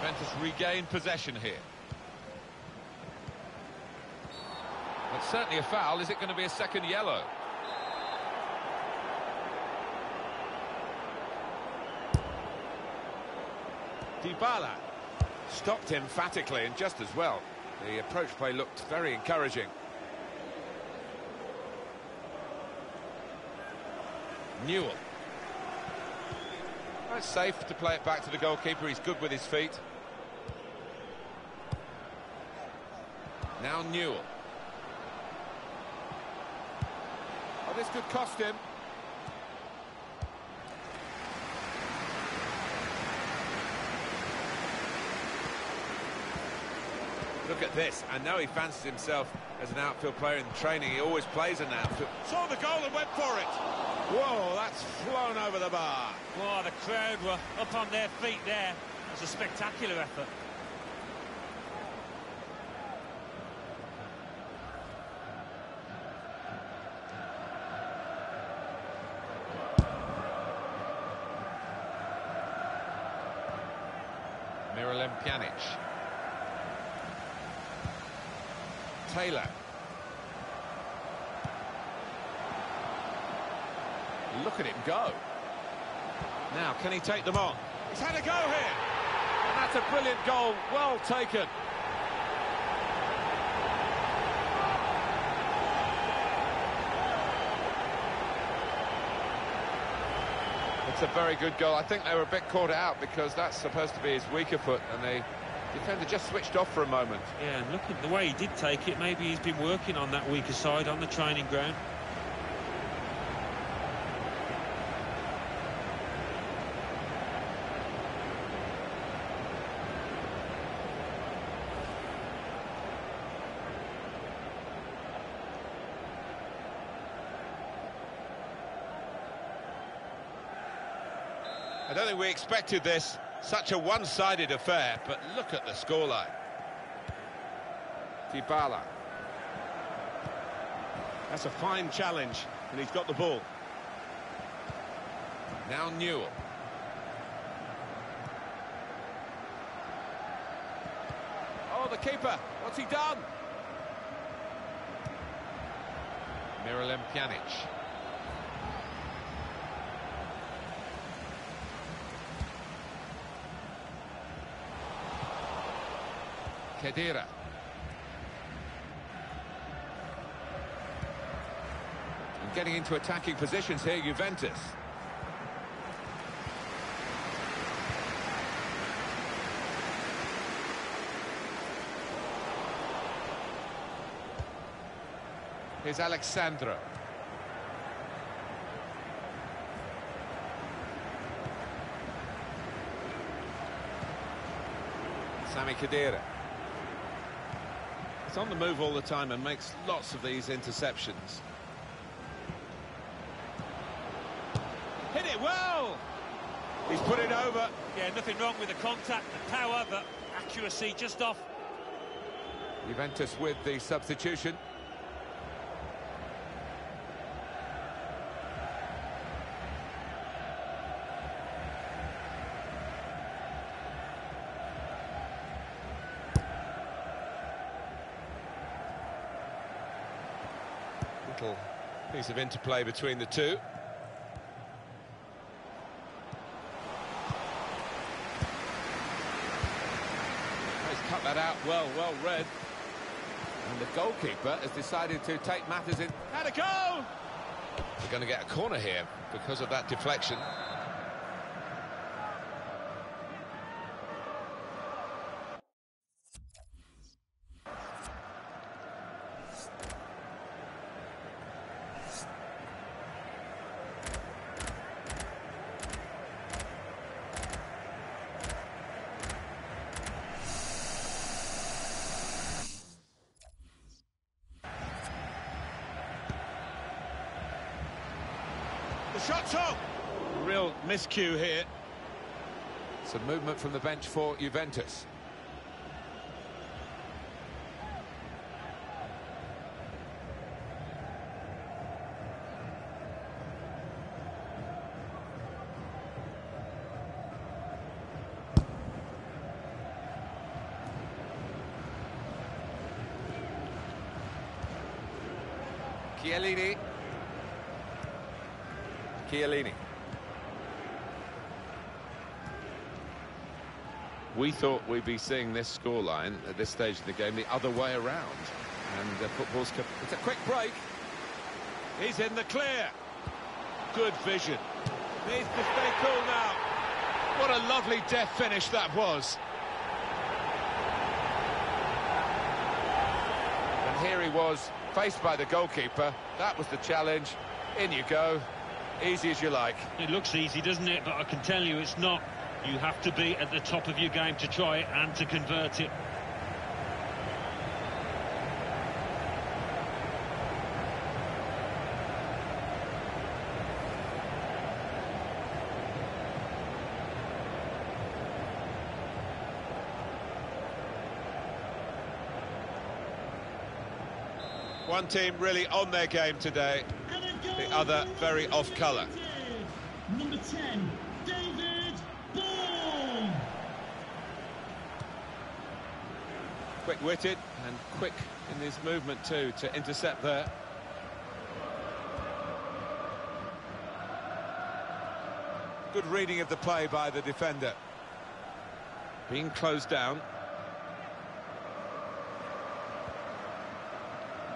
Juventus regain possession here. It's certainly a foul. Is it going to be a second yellow? Dybala stopped emphatically and just as well. The approach play looked very encouraging. Newell. Well, It's safe to play it back to the goalkeeper. He's good with his feet. Now Newell. Oh, this could cost him. At this. and now he fancies himself as an outfield player in training. He always plays an outfield. Saw the goal and went for it. Whoa, that's flown over the bar. Oh, the crowd were up on their feet there. It was a spectacular effort. Miralem Pjanic. Taylor. look at him go. Now, can he take them on? He's had a go here. And that's a brilliant goal, well taken. It's a very good goal. I think they were a bit caught out because that's supposed to be his weaker foot, and the defender just switched off for a moment. Yeah, and look at the way he did take it. Maybe he's been working on that weaker side on the training ground. I don't think we expected this, such a one-sided affair, but look at the scoreline. Dybala. That's a fine challenge, and he's got the ball. Now Newell. Oh, the keeper, what's he done? Miralem Pjanic. Khedira. And getting into attacking positions here, Juventus. Here's Alex Sandro. Sami Khedira. He's on the move all the time and makes lots of these interceptions. Hit it well! He's put it over. Yeah, nothing wrong with the contact, the power, but accuracy just off. Juventus with the substitution. Piece of interplay between the two. He's cut that out well, well read. And the goalkeeper has decided to take matters in. Had a go! They're going to get a corner here because of that deflection. The shot's on! Real miscue here. Some movement from the bench for Juventus. Chiellini. Chiellini. Be seeing this scoreline at this stage of the game the other way around. And uh, football's... It's a quick break. He's in the clear. Good vision. Needs to stay cool now. What a lovely death finish that was. And here he was, faced by the goalkeeper. That was the challenge. In you go. Easy as you like. It looks easy, doesn't it? But I can tell you it's not. You have to be at the top of your game to try and to convert it. One team really on their game today. And a goal The other very off colour. Number 10, David Ball. Quick-witted and quick in his movement too to intercept there. Good reading of the play by the defender. Being closed down.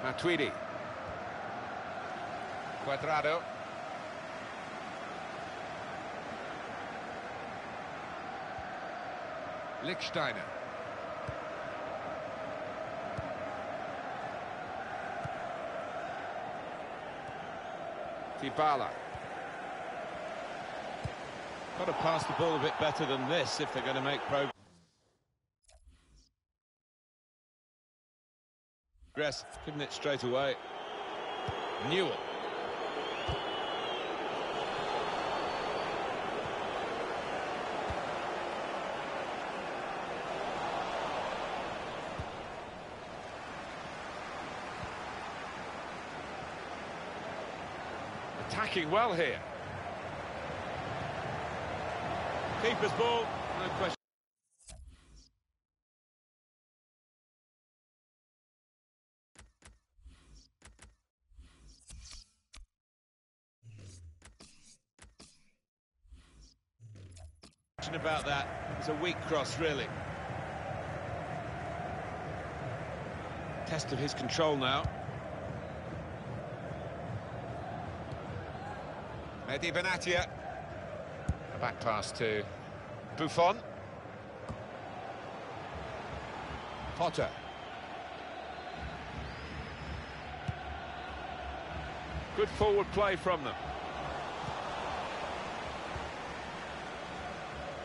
Matuidi. Cuadrado. Lichtsteiner. Dybala. Got to pass the ball a bit better than this if they're going to make progress. Giving it straight away. Newell. Attacking well here. Keeper's ball, no question. about that. It's a weak cross, really. Test of his control now. Mehdi Benatia. A back pass to Buffon. Potter. Good forward play from them.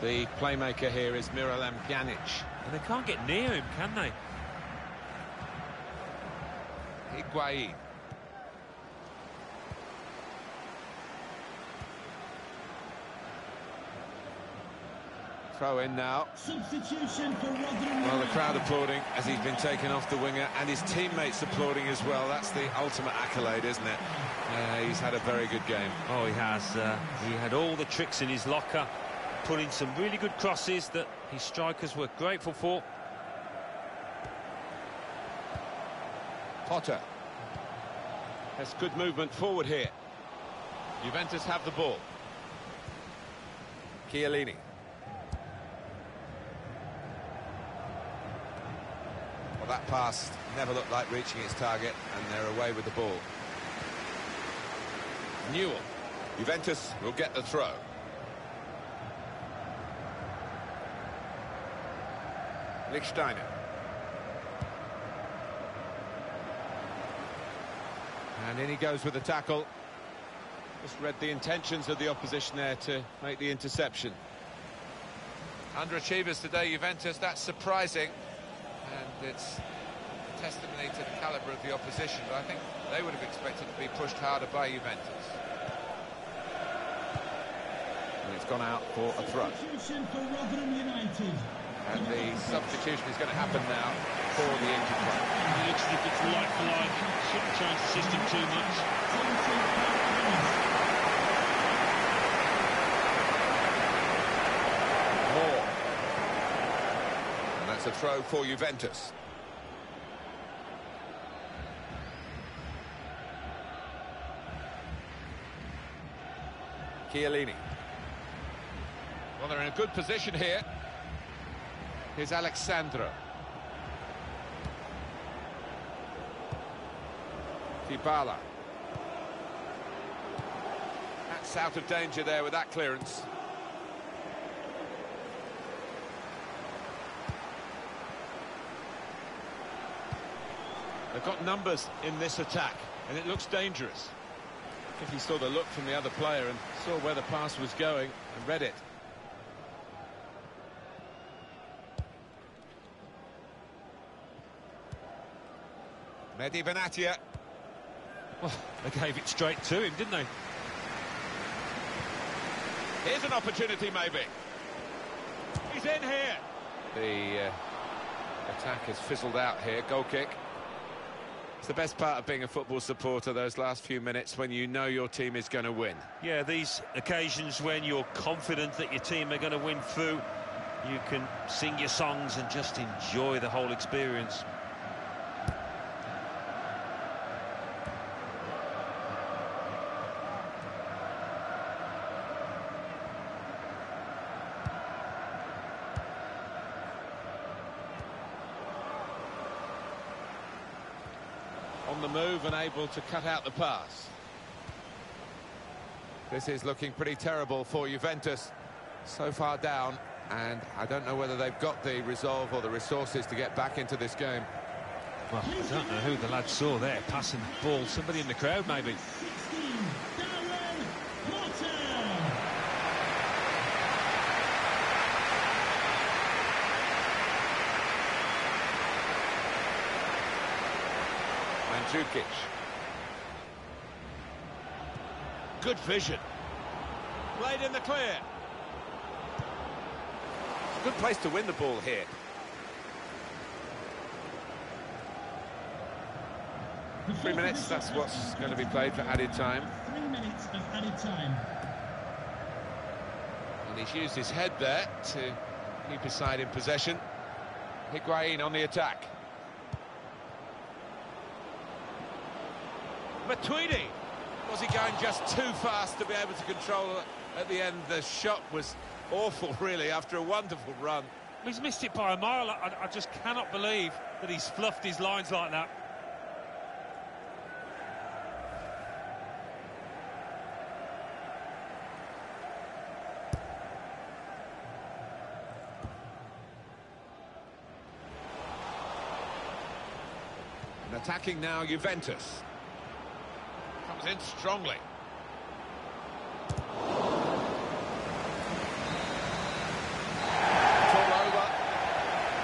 The playmaker here is Miralem Pjanic. And they can't get near him, can they? Higuain. Throw in now. Substitution for Rotherham Well, the crowd applauding as he's been taken off the winger, and his teammates applauding as well. That's the ultimate accolade, isn't it? Uh, he's had a very good game. Oh, he has. Uh, he had all the tricks in his locker, put in some really good crosses that his strikers were grateful for. Potter. Has good movement forward here. Juventus have the ball. Chiellini. That pass never looked like reaching its target, and they're away with the ball. Newell. Juventus will get the throw. Lichtsteiner. And in he goes with the tackle. Just read the intentions of the opposition there to make the interception. Underachievers today, Juventus, that's surprising. And it's a testimony to the calibre of the opposition, but I think they would have expected to be pushed harder by Juventus. And it's gone out for a throw. Substitution for Rotherham United. And the substitution is going to happen now for the injured player. It looks as if it's like for like. Shouldn't change the system too much. Throw for Juventus. Chiellini. Well, they're in a good position here. Here's Alex Sandro. Dybala. That's out of danger there with that clearance. They've got numbers in this attack, and it looks dangerous. If he saw the look from the other player and saw where the pass was going and read it. Mehdi Benatia. Well, they gave it straight to him, didn't they? Here's an opportunity, maybe. He's in here. The uh, attack has fizzled out here. Goal kick. It's the best part of being a football supporter, those last few minutes when you know your team is going to win. Yeah, these occasions when you're confident that your team are going to win through, you can sing your songs and just enjoy the whole experience. on the move and able to cut out the pass. This is looking pretty terrible for Juventus. So far down, and I don't know whether they've got the resolve or the resources to get back into this game. Well, I don't know who the lad saw there passing the ball. Somebody in the crowd, maybe. 16, Mandzukic. Good vision. Played in the clear. Good place to win the ball here. Three minutes, that's what's going to be played for added time. Three minutes of added time. And he's used his head there to keep his side in possession. Higuain on the attack. Matuidi. Was he going just too fast to be able to control at the end? The shot was awful, really, after a wonderful run. He's missed it by a mile. I, I just cannot believe that he's fluffed his lines like that. Attacking now Juventus. Comes in strongly. It's all over.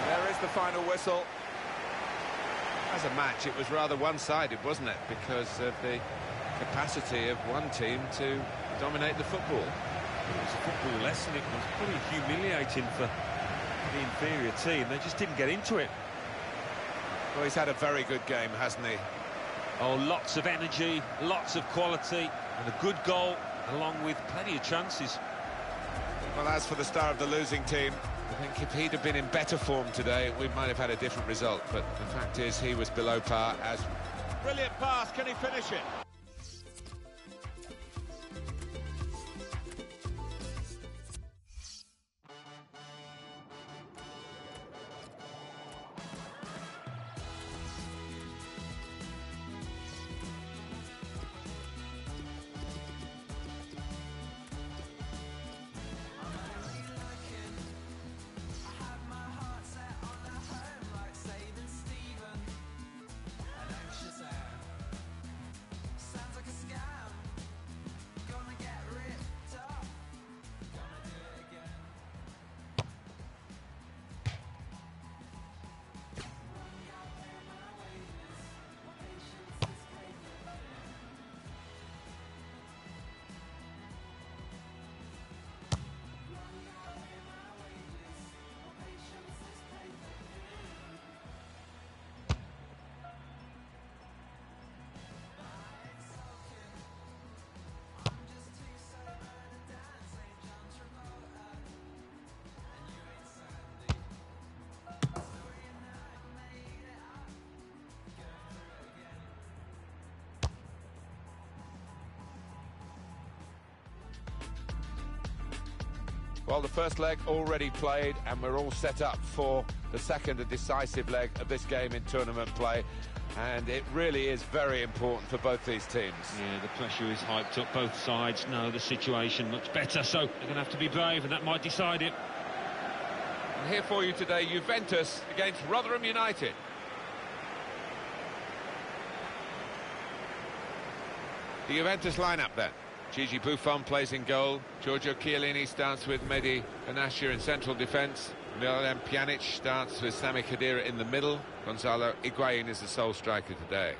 There is the final whistle. As a match, it was rather one-sided, wasn't it? Because of the capacity of one team to dominate the football. It was a football lesson. It was pretty humiliating for the inferior team. They just didn't get into it. Well, he's had a very good game, hasn't he? Oh, lots of energy, lots of quality, and a good goal, along with plenty of chances. Well, as for the star of the losing team, I think if he'd have been in better form today, we might have had a different result. But the fact is, he was below par as Brilliant pass. Can he finish it? Well, the first leg already played, and we're all set up for the second and decisive leg of this game in tournament play. And it really is very important for both these teams. Yeah, the pressure is hyped up. Both sides know the situation much better, so they're going to have to be brave, and that might decide it. And here for you today, Juventus against Rotherham United. The Juventus lineup then. Gigi Buffon plays in goal. Giorgio Chiellini starts with Mehdi Benatia in central defence. Miralem Pjanic starts with Sami Khedira in the middle. Gonzalo Higuain is the sole striker today.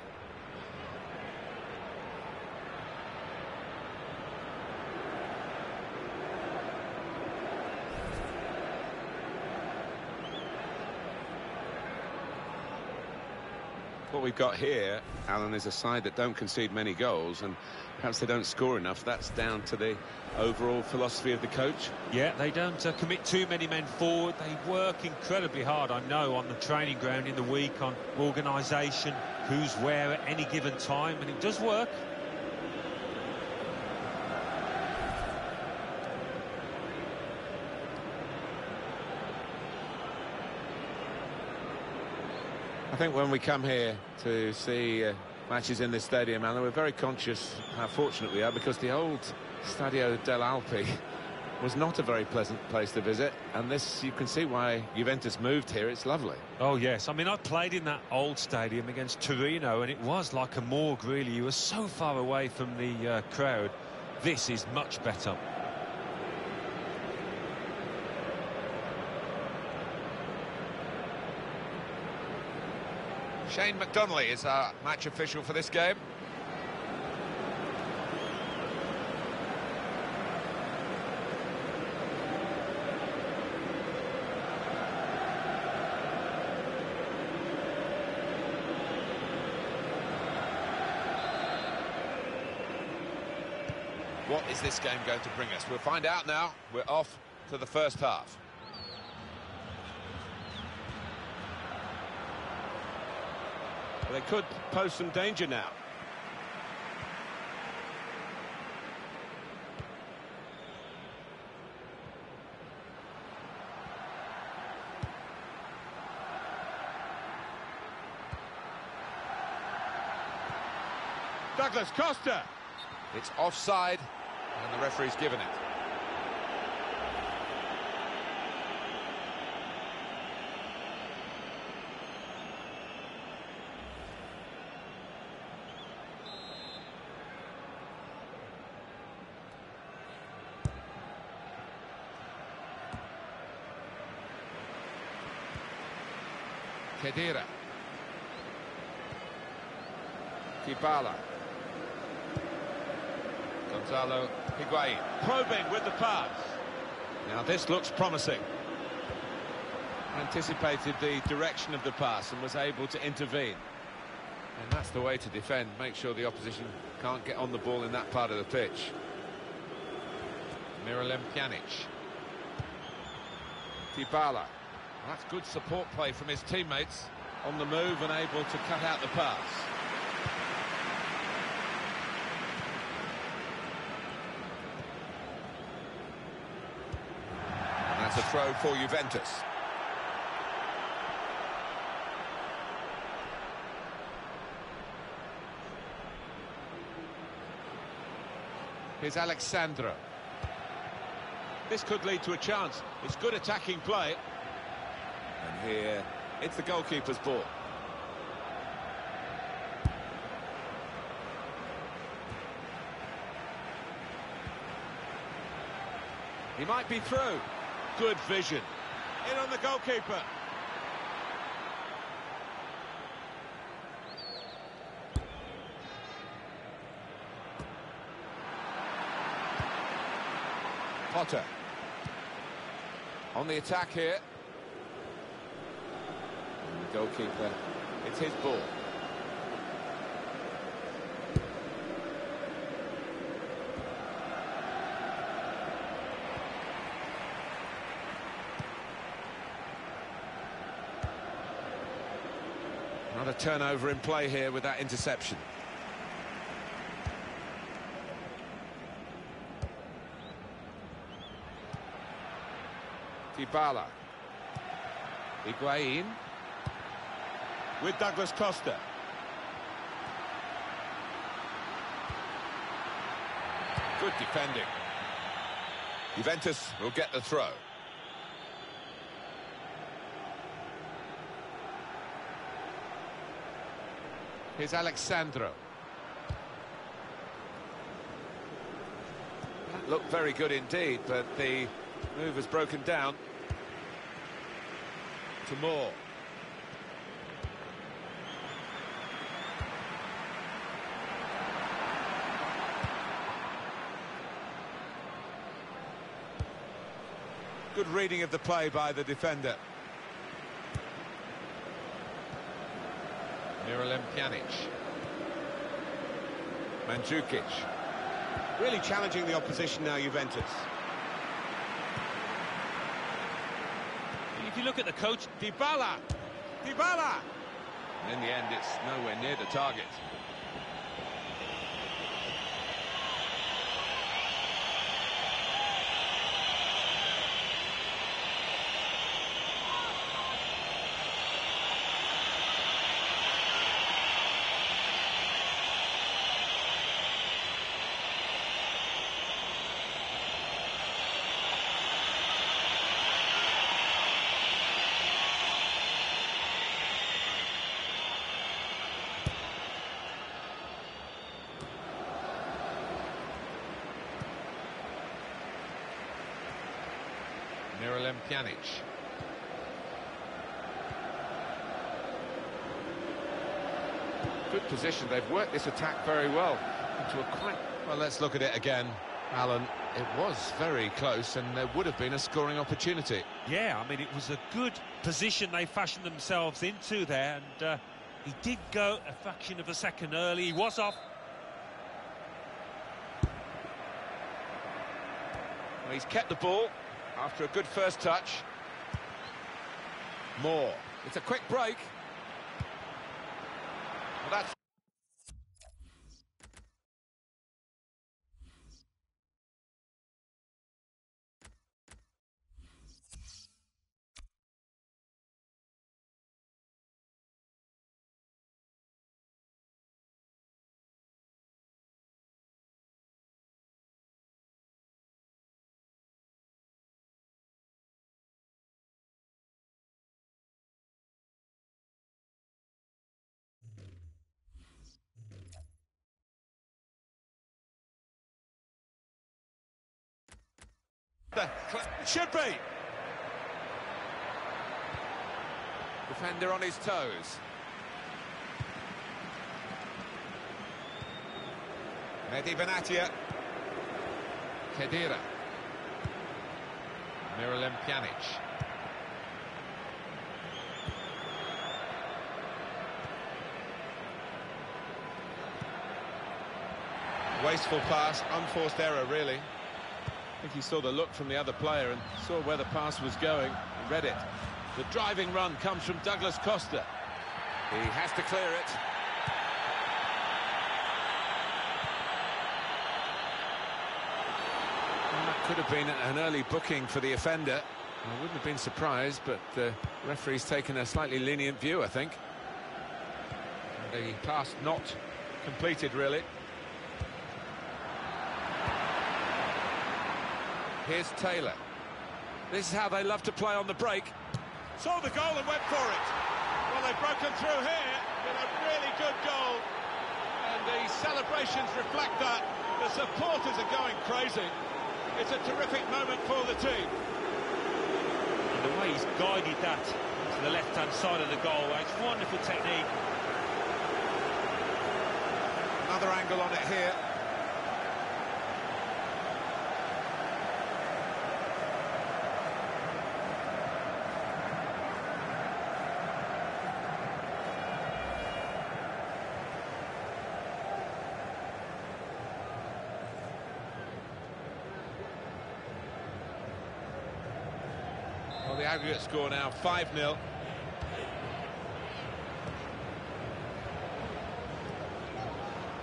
What we've got here, Alan, is a side that don't concede many goals, and perhaps they don't score enough. That's down to the overall philosophy of the coach. Yeah, they don't uh, commit too many men forward. They work incredibly hard, I know, on the training ground in the week, on organisation, who's where at any given time, and it does work. Think when we come here to see uh, matches in this stadium, Alan. We're very conscious how fortunate we are because the old Stadio delle Alpi was not a very pleasant place to visit, and this you can see why Juventus moved here. It's lovely. Oh, yes. I mean, I played in that old stadium against Torino, and it was like a morgue, really. You were so far away from the uh, crowd. This is much better. Shane McDonnelly is our match official for this game. What is this game going to bring us? We'll find out now. We're off to the first half. They could pose some danger now. Douglas Costa. It's offside, and the referee's given it. Dybala. Gonzalo Higuain. Probing with the pass. Now this looks promising. Anticipated the direction of the pass and was able to intervene. And that's the way to defend. Make sure the opposition can't get on the ball in that part of the pitch. Miralem Pjanic. Dybala. That's good support play from his teammates. On the move and able to cut out the pass. And that's a throw for Juventus. Here's Alex Sandro. This could lead to a chance. It's good attacking play. Here, it's the goalkeeper's ball. He might be through. Good vision. In on the goalkeeper. Potter. On the attack here. Goalkeeper, it's his ball. Another turnover in play here with that interception. Dybala. Higuain. With Douglas Costa. Good defending. Juventus will get the throw. Here's Alex Sandro. That looked very good indeed, but the move has broken down. To Moore. Good reading of the play by the defender. Miralem Pjanic. Mandzukic. Really challenging the opposition now, Juventus. If you look at the coach, Dybala. Dybala. And in the end, it's nowhere near the target. Miralem Pjanic. Good position. They've worked this attack very well into a quite... Well, let's look at it again, Alan. It was very close, and there would have been a scoring opportunity. Yeah, I mean, it was a good position they fashioned themselves into there, and uh, he did go a fraction of a second early. He was off. Well, he's kept the ball after a good first touch. Moore. It's a quick break. Well, that's the should be. Defender on his toes. Mehdi Benatia. Khedira. Miralem Pjanic. Wasteful pass, unforced error, really. I think he saw the look from the other player and saw where the pass was going and read it. The driving run comes from Douglas Costa. He has to clear it. That could have been an early booking for the offender. I wouldn't have been surprised, but the referee's taken a slightly lenient view, I think. The pass not completed, really. Here's Taylor. This is how they love to play on the break. Saw the goal and went for it. Well, they've broken through here with a really good goal. And the celebrations reflect that. The supporters are going crazy. It's a terrific moment for the team. And the way he's guided that to the left-hand side of the goal, it's wonderful technique. Another angle on it here. Aggregate score now 5-0.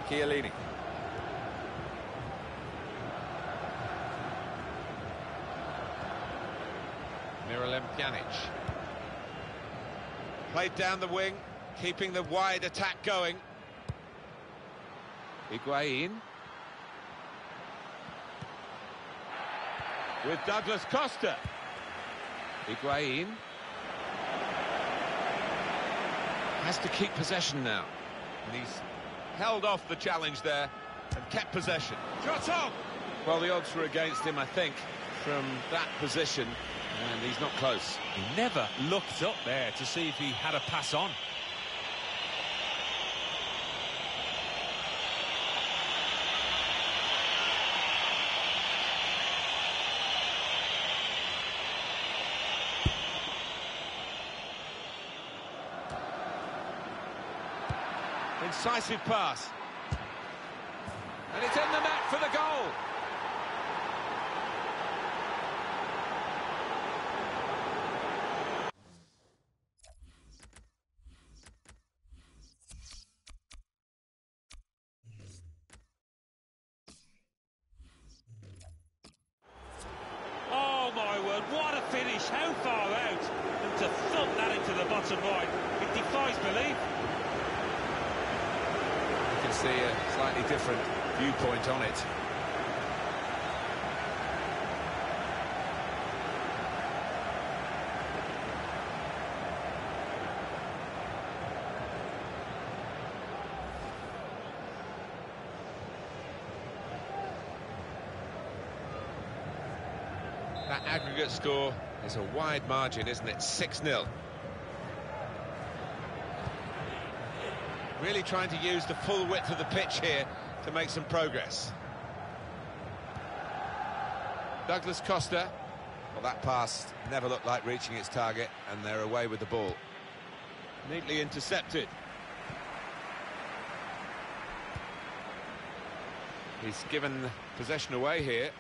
Chiellini. Miralem Pjanic. Played down the wing, keeping the wide attack going. Higuain. With Douglas Costa. Higuain. Has to keep possession now. And he's held off the challenge there and kept possession. Shot on! Well, the odds were against him, I think, from that position, and he's not close. He never looked up there to see if he had a pass on. Incisive pass. And it's in the net for the goal. Oh my word, what a finish, how far out, and to thump that into the bottom right, it defies belief. You can see a slightly different viewpoint on it. Score is a wide margin, isn't it? 6-0. Really trying to use the full width of the pitch here to make some progress. Douglas Costa. Well, that pass never looked like reaching its target, and they're away with the ball. Neatly intercepted. He's given possession away here.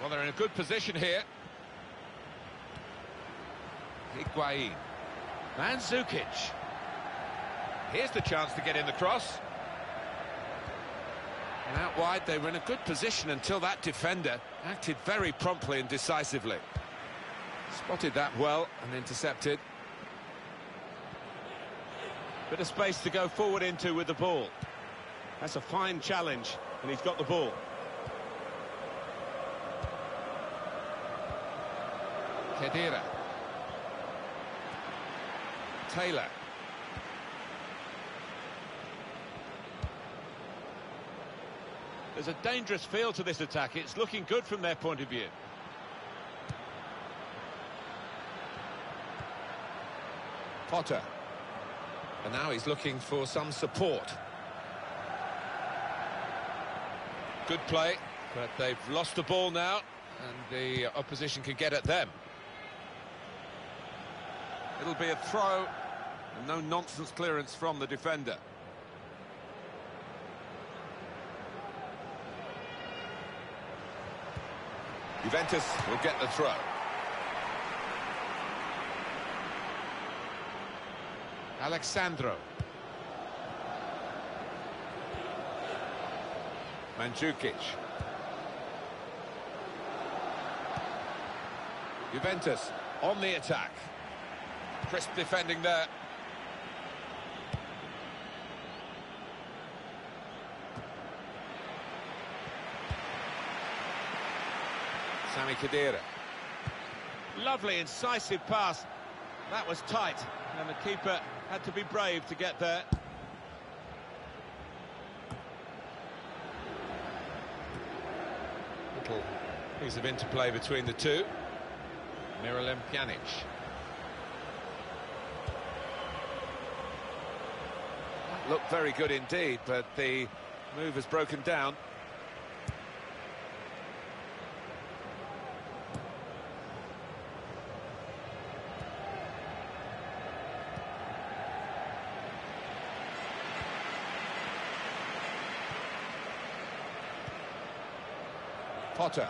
Well, they're in a good position here. Higuain. Mandzukic. Here's the chance to get in the cross. And out wide, they were in a good position until that defender acted very promptly and decisively. Spotted that well and intercepted. Bit of space to go forward into with the ball. That's a fine challenge, and he's got the ball. Khedira. Taylor. There's a dangerous feel to this attack. It's looking good from their point of view. Potter. And now he's looking for some support. Good play, but they've lost the ball now, and the opposition can get at them. It'll be a throw, and no nonsense clearance from the defender. Juventus will get the throw. Alex Sandro. Mandzukic. Juventus on the attack. Crisp defending there. Sami Khedira. Lovely, incisive pass. That was tight, and the keeper had to be brave to get there. Little piece of interplay between the two. Miralem Pjanic. Looked very good indeed, but the move has broken down. Potter.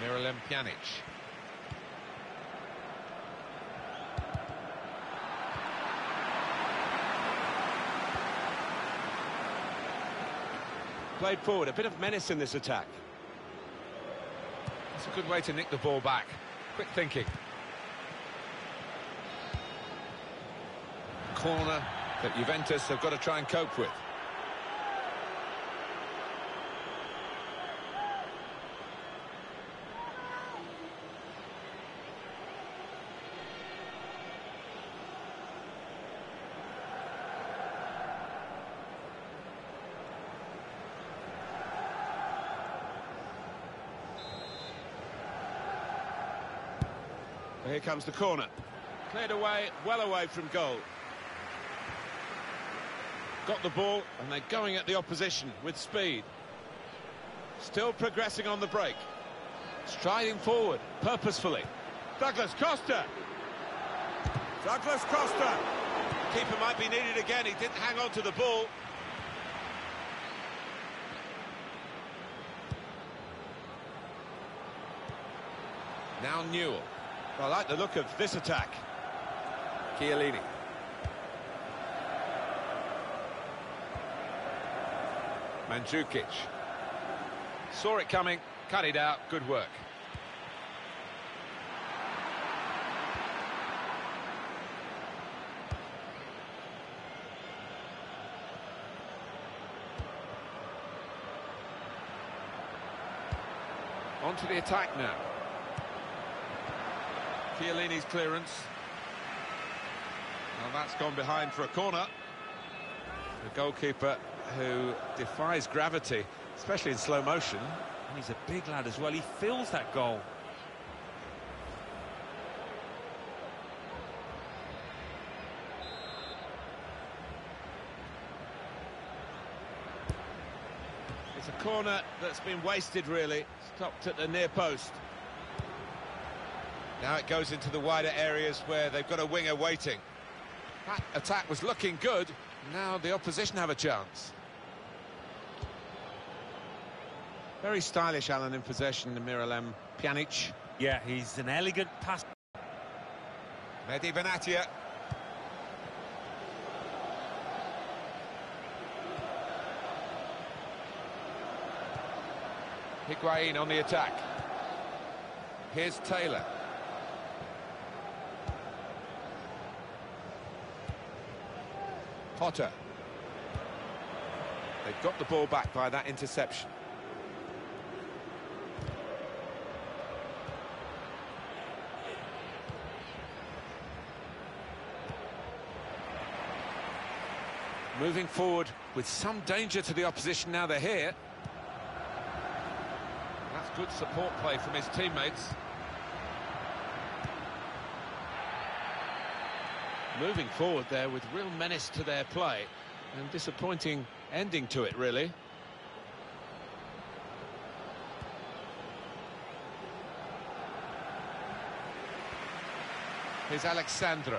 Miralem Pjanic. Played forward, a bit of menace in this attack. It's a good way to nick the ball back. Quick thinking. Corner that Juventus have got to try and cope with. Here comes the corner. Cleared away, well away from goal. Got the ball, and they're going at the opposition with speed. Still progressing on the break. Striding forward, purposefully. Douglas Costa! Douglas Costa! Keeper might be needed again, he didn't hang on to the ball. Now Newell. I like the look of this attack. Chiellini. Mandzukic. Saw it coming, cut it out, good work. Onto the attack now. Chiellini's clearance. Well, that's gone behind for a corner. The goalkeeper who defies gravity, especially in slow motion. And he's a big lad as well. He fills that goal. It's a corner that's been wasted, really. Stopped at the near post. Now it goes into the wider areas where they've got a winger waiting. That attack was looking good. Now the opposition have a chance. Very stylish, Alan, in possession, Miralem Pjanic. Yeah, he's an elegant pass. Mehdi Benatia. Higuain on the attack. Here's Taylor. Potter. They've got the ball back by that interception. Moving forward with some danger to the opposition now they're here. That's good support play from his teammates. Moving forward there with real menace to their play and disappointing ending to it, really. Here's Alex Sandro.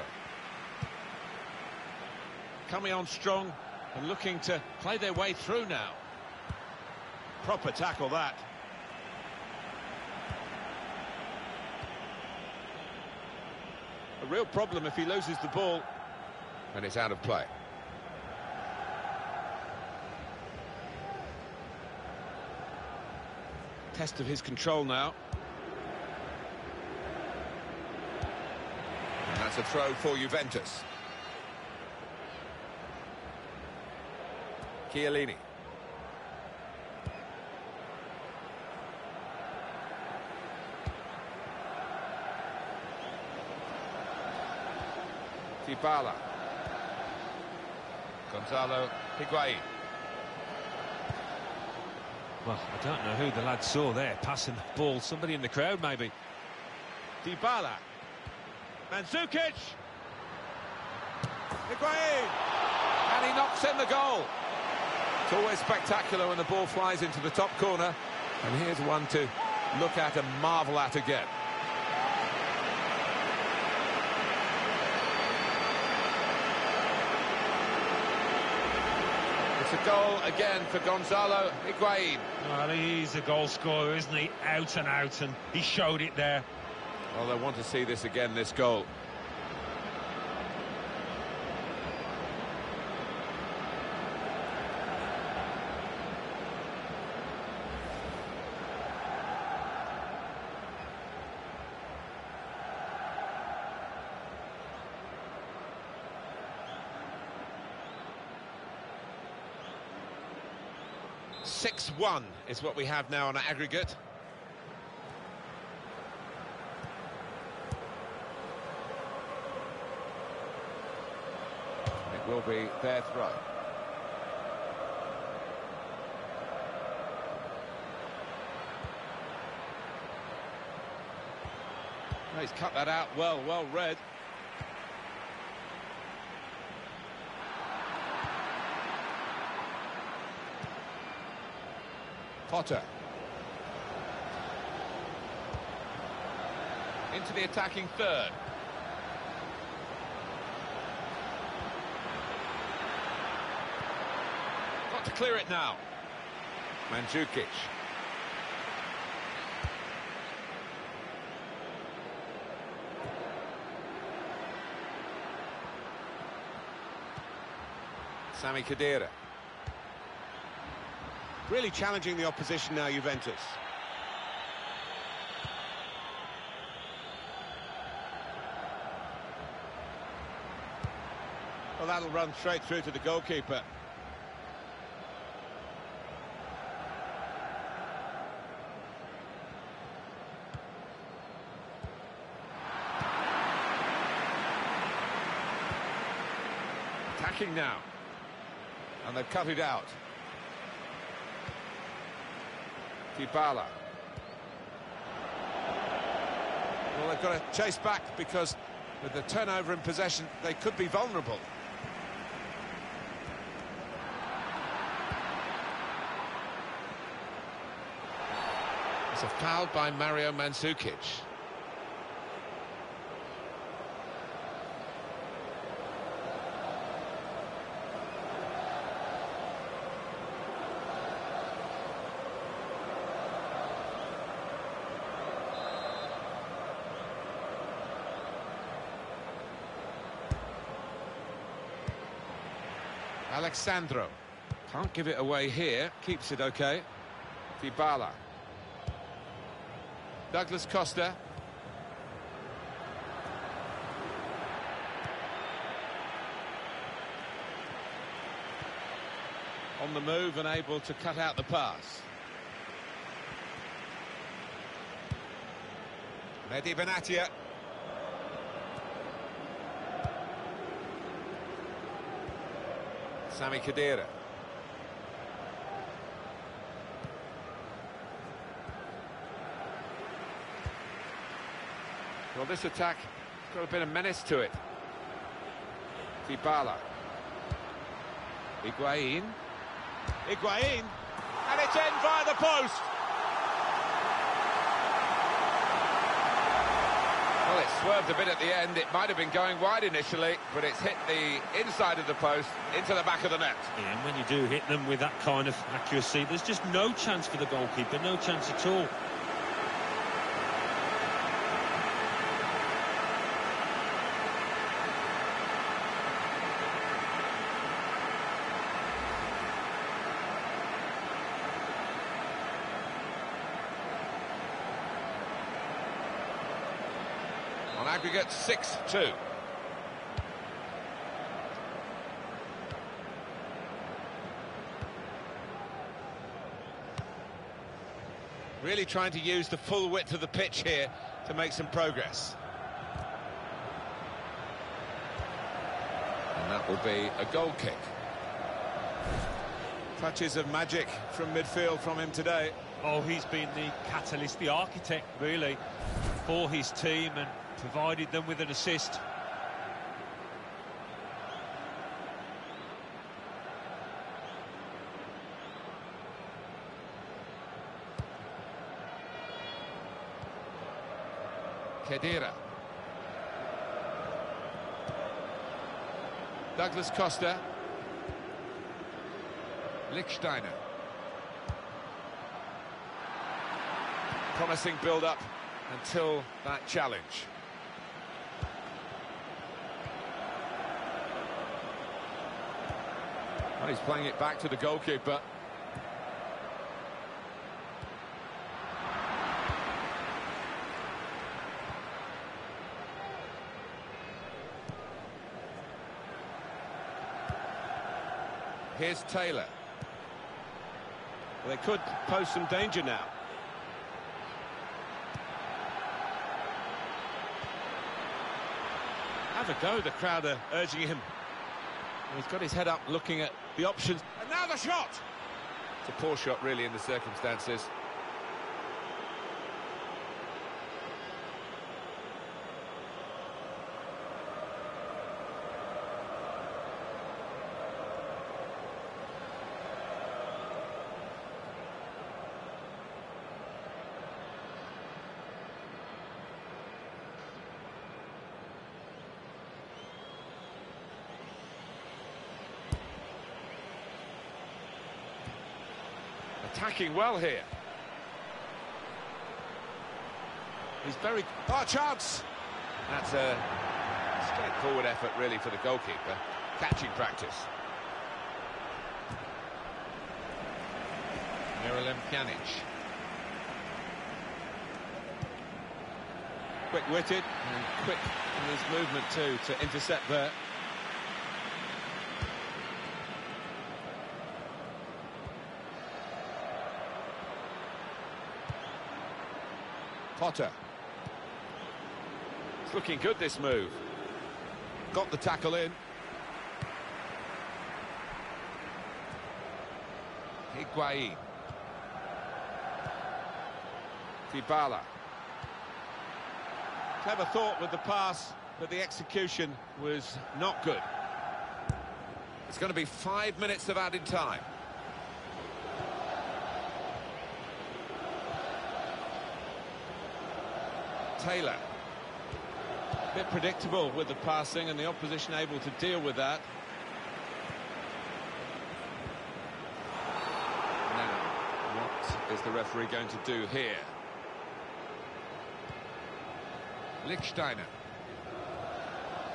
Coming on strong and looking to play their way through now. Proper tackle that. A real problem if he loses the ball. And it's out of play. Test of his control now. And that's a throw for Juventus. Chiellini. Dybala. Gonzalo Higuain. Well, I don't know who the lad saw there passing the ball. Somebody in the crowd, maybe. Dybala. Mandzukic. Higuain. And he knocks in the goal. It's always spectacular when the ball flies into the top corner. And here's one to look at and marvel at again. It's a goal again for Gonzalo Higuain. Well, he's a goal scorer, isn't he? Out and out, and he showed it there. Well, they want to see this again, this goal. Six-one is what we have now on aggregate. It will be their throw. He's cut that out well, well read. Potter. Into the attacking third. Got to clear it now. Mandzukic. Sami Khedira. Really challenging the opposition now, Juventus. Well, that'll run straight through to the goalkeeper. Attacking now. And they've cut it out. Dybala. Well, they've got to chase back because with the turnover in possession, they could be vulnerable. It's a foul by Mario Mandzukic. Alex Sandro. Can't give it away here. Keeps it okay. Dybala. Douglas Costa. On the move and able to cut out the pass. Mehdi Benatia. Sami Khedira. Well, this attack has got a bit of menace to it. Dybala. Higuain. Higuain. And it's in via the post. Well, it swerved a bit at the end. It might have been going wide initially, but it's hit the inside of the post into the back of the net. Yeah, and when you do hit them with that kind of accuracy, there's just no chance for the goalkeeper, no chance at all. On aggregate, 6-2. Really trying to use the full width of the pitch here to make some progress. And that will be a goal kick. Touches of magic from midfield from him today. Oh, he's been the catalyst, the architect, really, for his team and provided them with an assist. Khedira. Douglas Costa. Lichtsteiner. Promising build-up until that challenge. Well, he's playing it back to the goalkeeper. Here's Taylor. Well, they could pose some danger now. Have a go, the crowd are urging him. He's got his head up looking at the options. And now the shot! It's a poor shot, really, in the circumstances. Attacking well here. He's very... Oh, chance! That's a straightforward effort, really, for the goalkeeper. Catching practice. Miralem Pjanic. Quick-witted and quick in his movement, too, to intercept there. It's looking good, this move. Got the tackle in. Higuain. Dybala. Clever thought with the pass, but the execution was not good. It's going to be five minutes of added time. Taylor. A bit predictable with the passing and the opposition able to deal with that. Now, what is the referee going to do here? Lichtsteiner.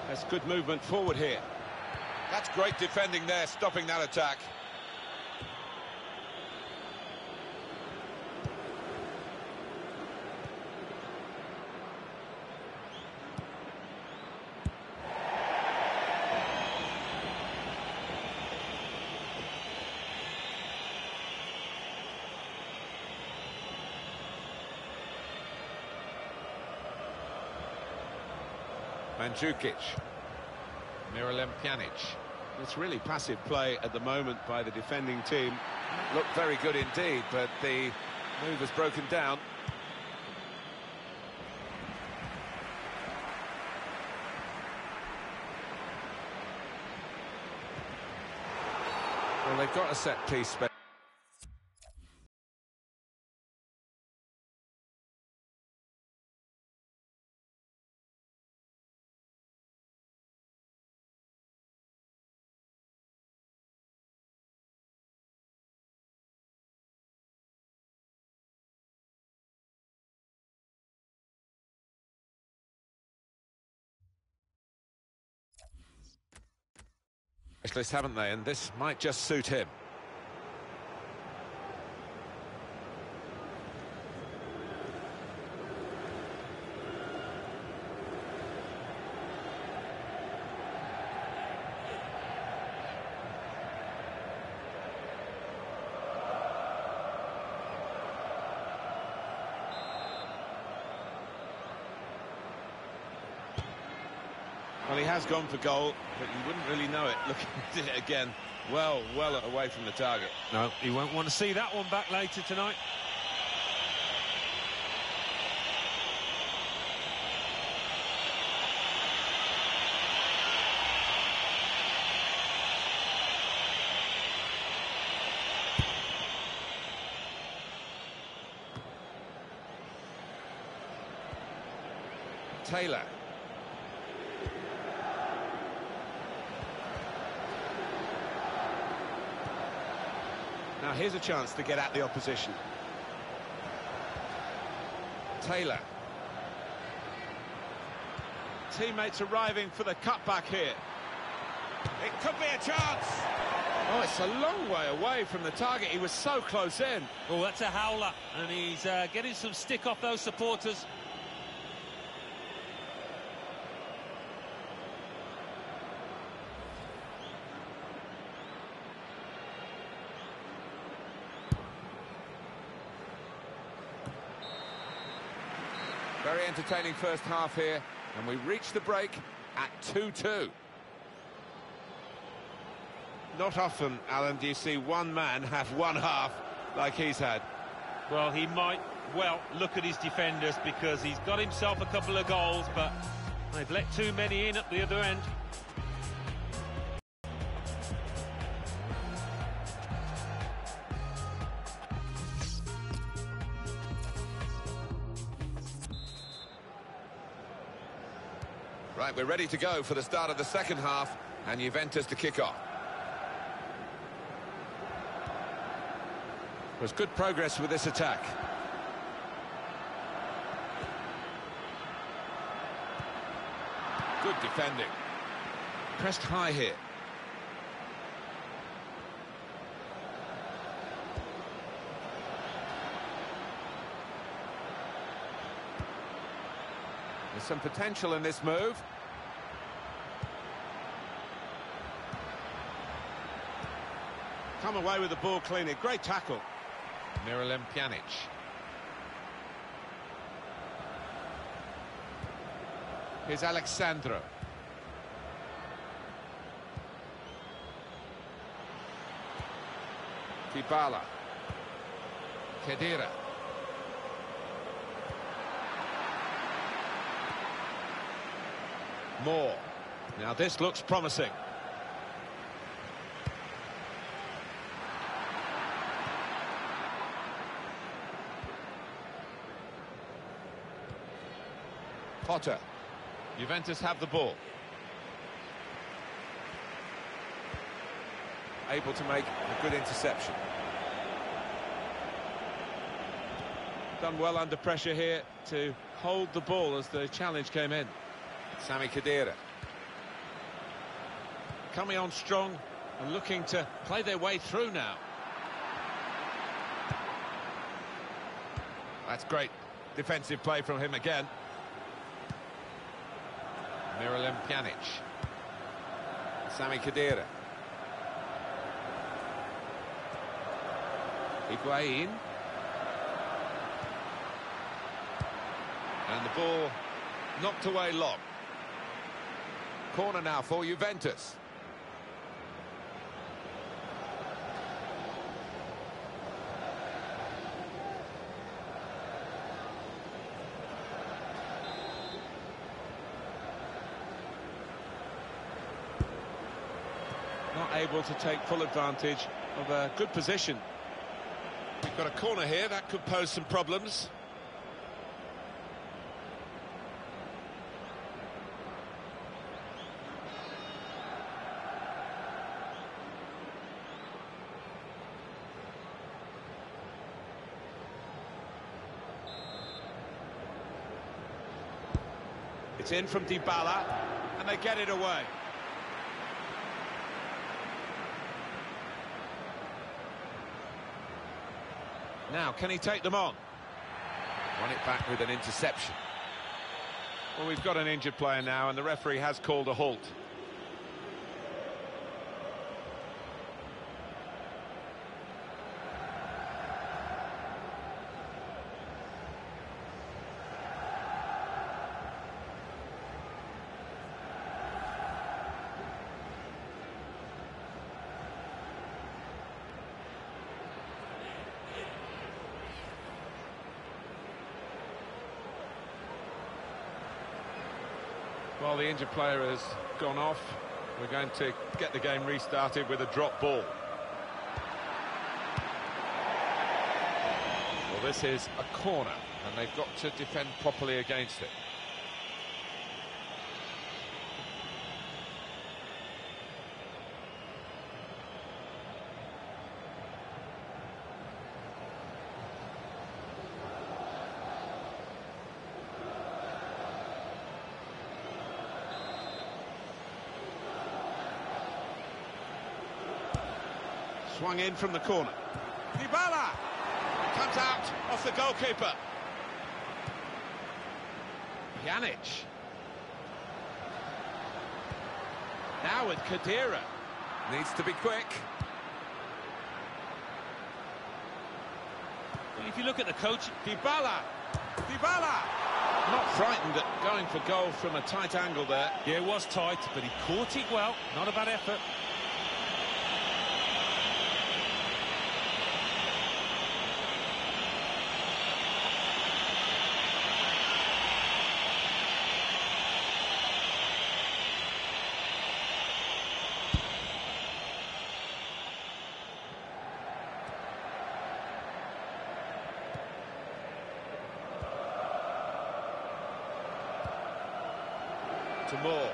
That's good movement forward here. That's great defending there, stopping that attack. Mandzukic. Miralem Pjanic. It's really passive play at the moment by the defending team. Looked very good indeed, but the move has broken down. Well, they've got a set piece. spe- specialists, haven't they? And this might just suit him. Has gone for goal, but you wouldn't really know it looking at it again. Well, well away from the target. No, he won't want to see that one back later tonight. Taylor. A chance to get at the opposition. Taylor. Teammates arriving for the cutback here. It could be a chance. Oh, it's a long way away from the target. He was so close in. Oh, that's a howler, and he's uh, getting some stick off those supporters. Very entertaining first half here, and we reach the break at 2-2. Not often, Alan, do you see one man have one half like he's had. Well, he might well look at his defenders because he's got himself a couple of goals, but they've let too many in at the other end. We're ready to go for the start of the second half, and Juventus to kick off. There's good progress with this attack. Good defending. Pressed high here. There's some potential in this move. Come away with the ball cleanly. Great tackle. Miralem Pjanic. Here's Alex Sandro. Dybala. Khedira. Moore. Now this looks promising. Potter. Juventus have the ball. Able to make a good interception. Done well under pressure here to hold the ball as the challenge came in. Sami Khedira. Coming on strong and looking to play their way through now. That's great defensive play from him again. Miralem Pjanic. Sami Khedira. Higuain. And the ball knocked away long. Corner now for Juventus. Not able to take full advantage of a good position. We've got a corner here, that could pose some problems. It's in from Dybala, and they get it away. Now, can he take them on? Won it back with an interception. Well, we've got an injured player now, and the referee has called a halt. Injured player has gone off. We're going to get the game restarted with a drop ball. Well, this is a corner, and they've got to defend properly against it. Swung in from the corner. Dybala! Comes out off the goalkeeper. Pjanic. Now with Khedira. Needs to be quick. Well, if you look at the coach, Dybala! Dybala! Not frightened at going for goal from a tight angle there. yeah, it was tight, but he caught it well. Not a bad effort. To Moore.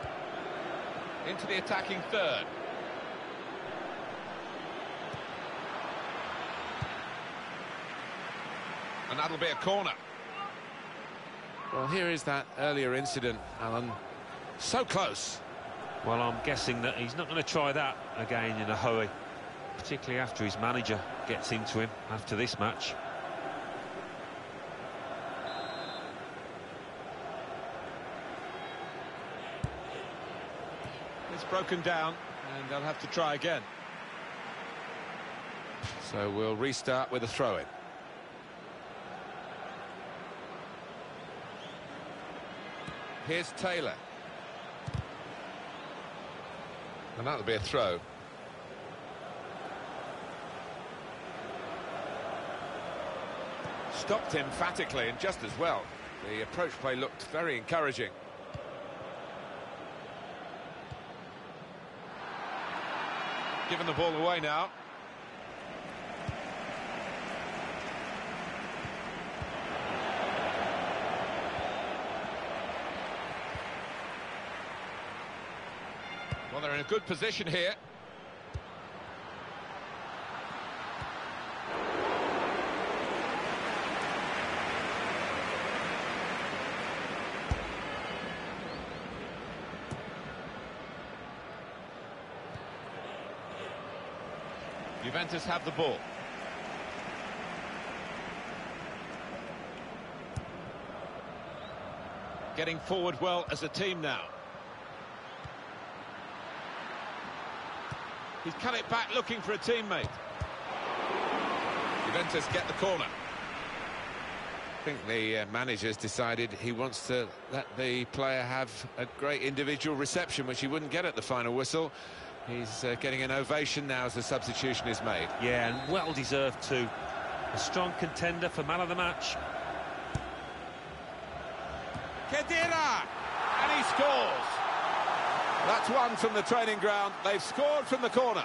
Into the attacking third. And that'll be a corner. Well, here is that earlier incident, Alan. So close. Well, I'm guessing that he's not going to try that again in a hurry, particularly after his manager gets into him after this match. It's broken down, and they'll have to try again. So we'll restart with a throw-in. Here's Taylor. And that'll be a throw. stopped emphatically and just as well. The approach play looked very encouraging. Given the ball away now. Well, they're in a good position here. Juventus have the ball. Getting forward well as a team now. He's cut it back looking for a teammate. Juventus get the corner. I think the uh, manager's decided he wants to let the player have a great individual reception, which he wouldn't get at the final whistle. He's uh, getting an ovation now as the substitution is made. Yeah, and well deserved too. A strong contender for man of the match. Khedira! And he scores! That's one from the training ground. They've scored from the corner.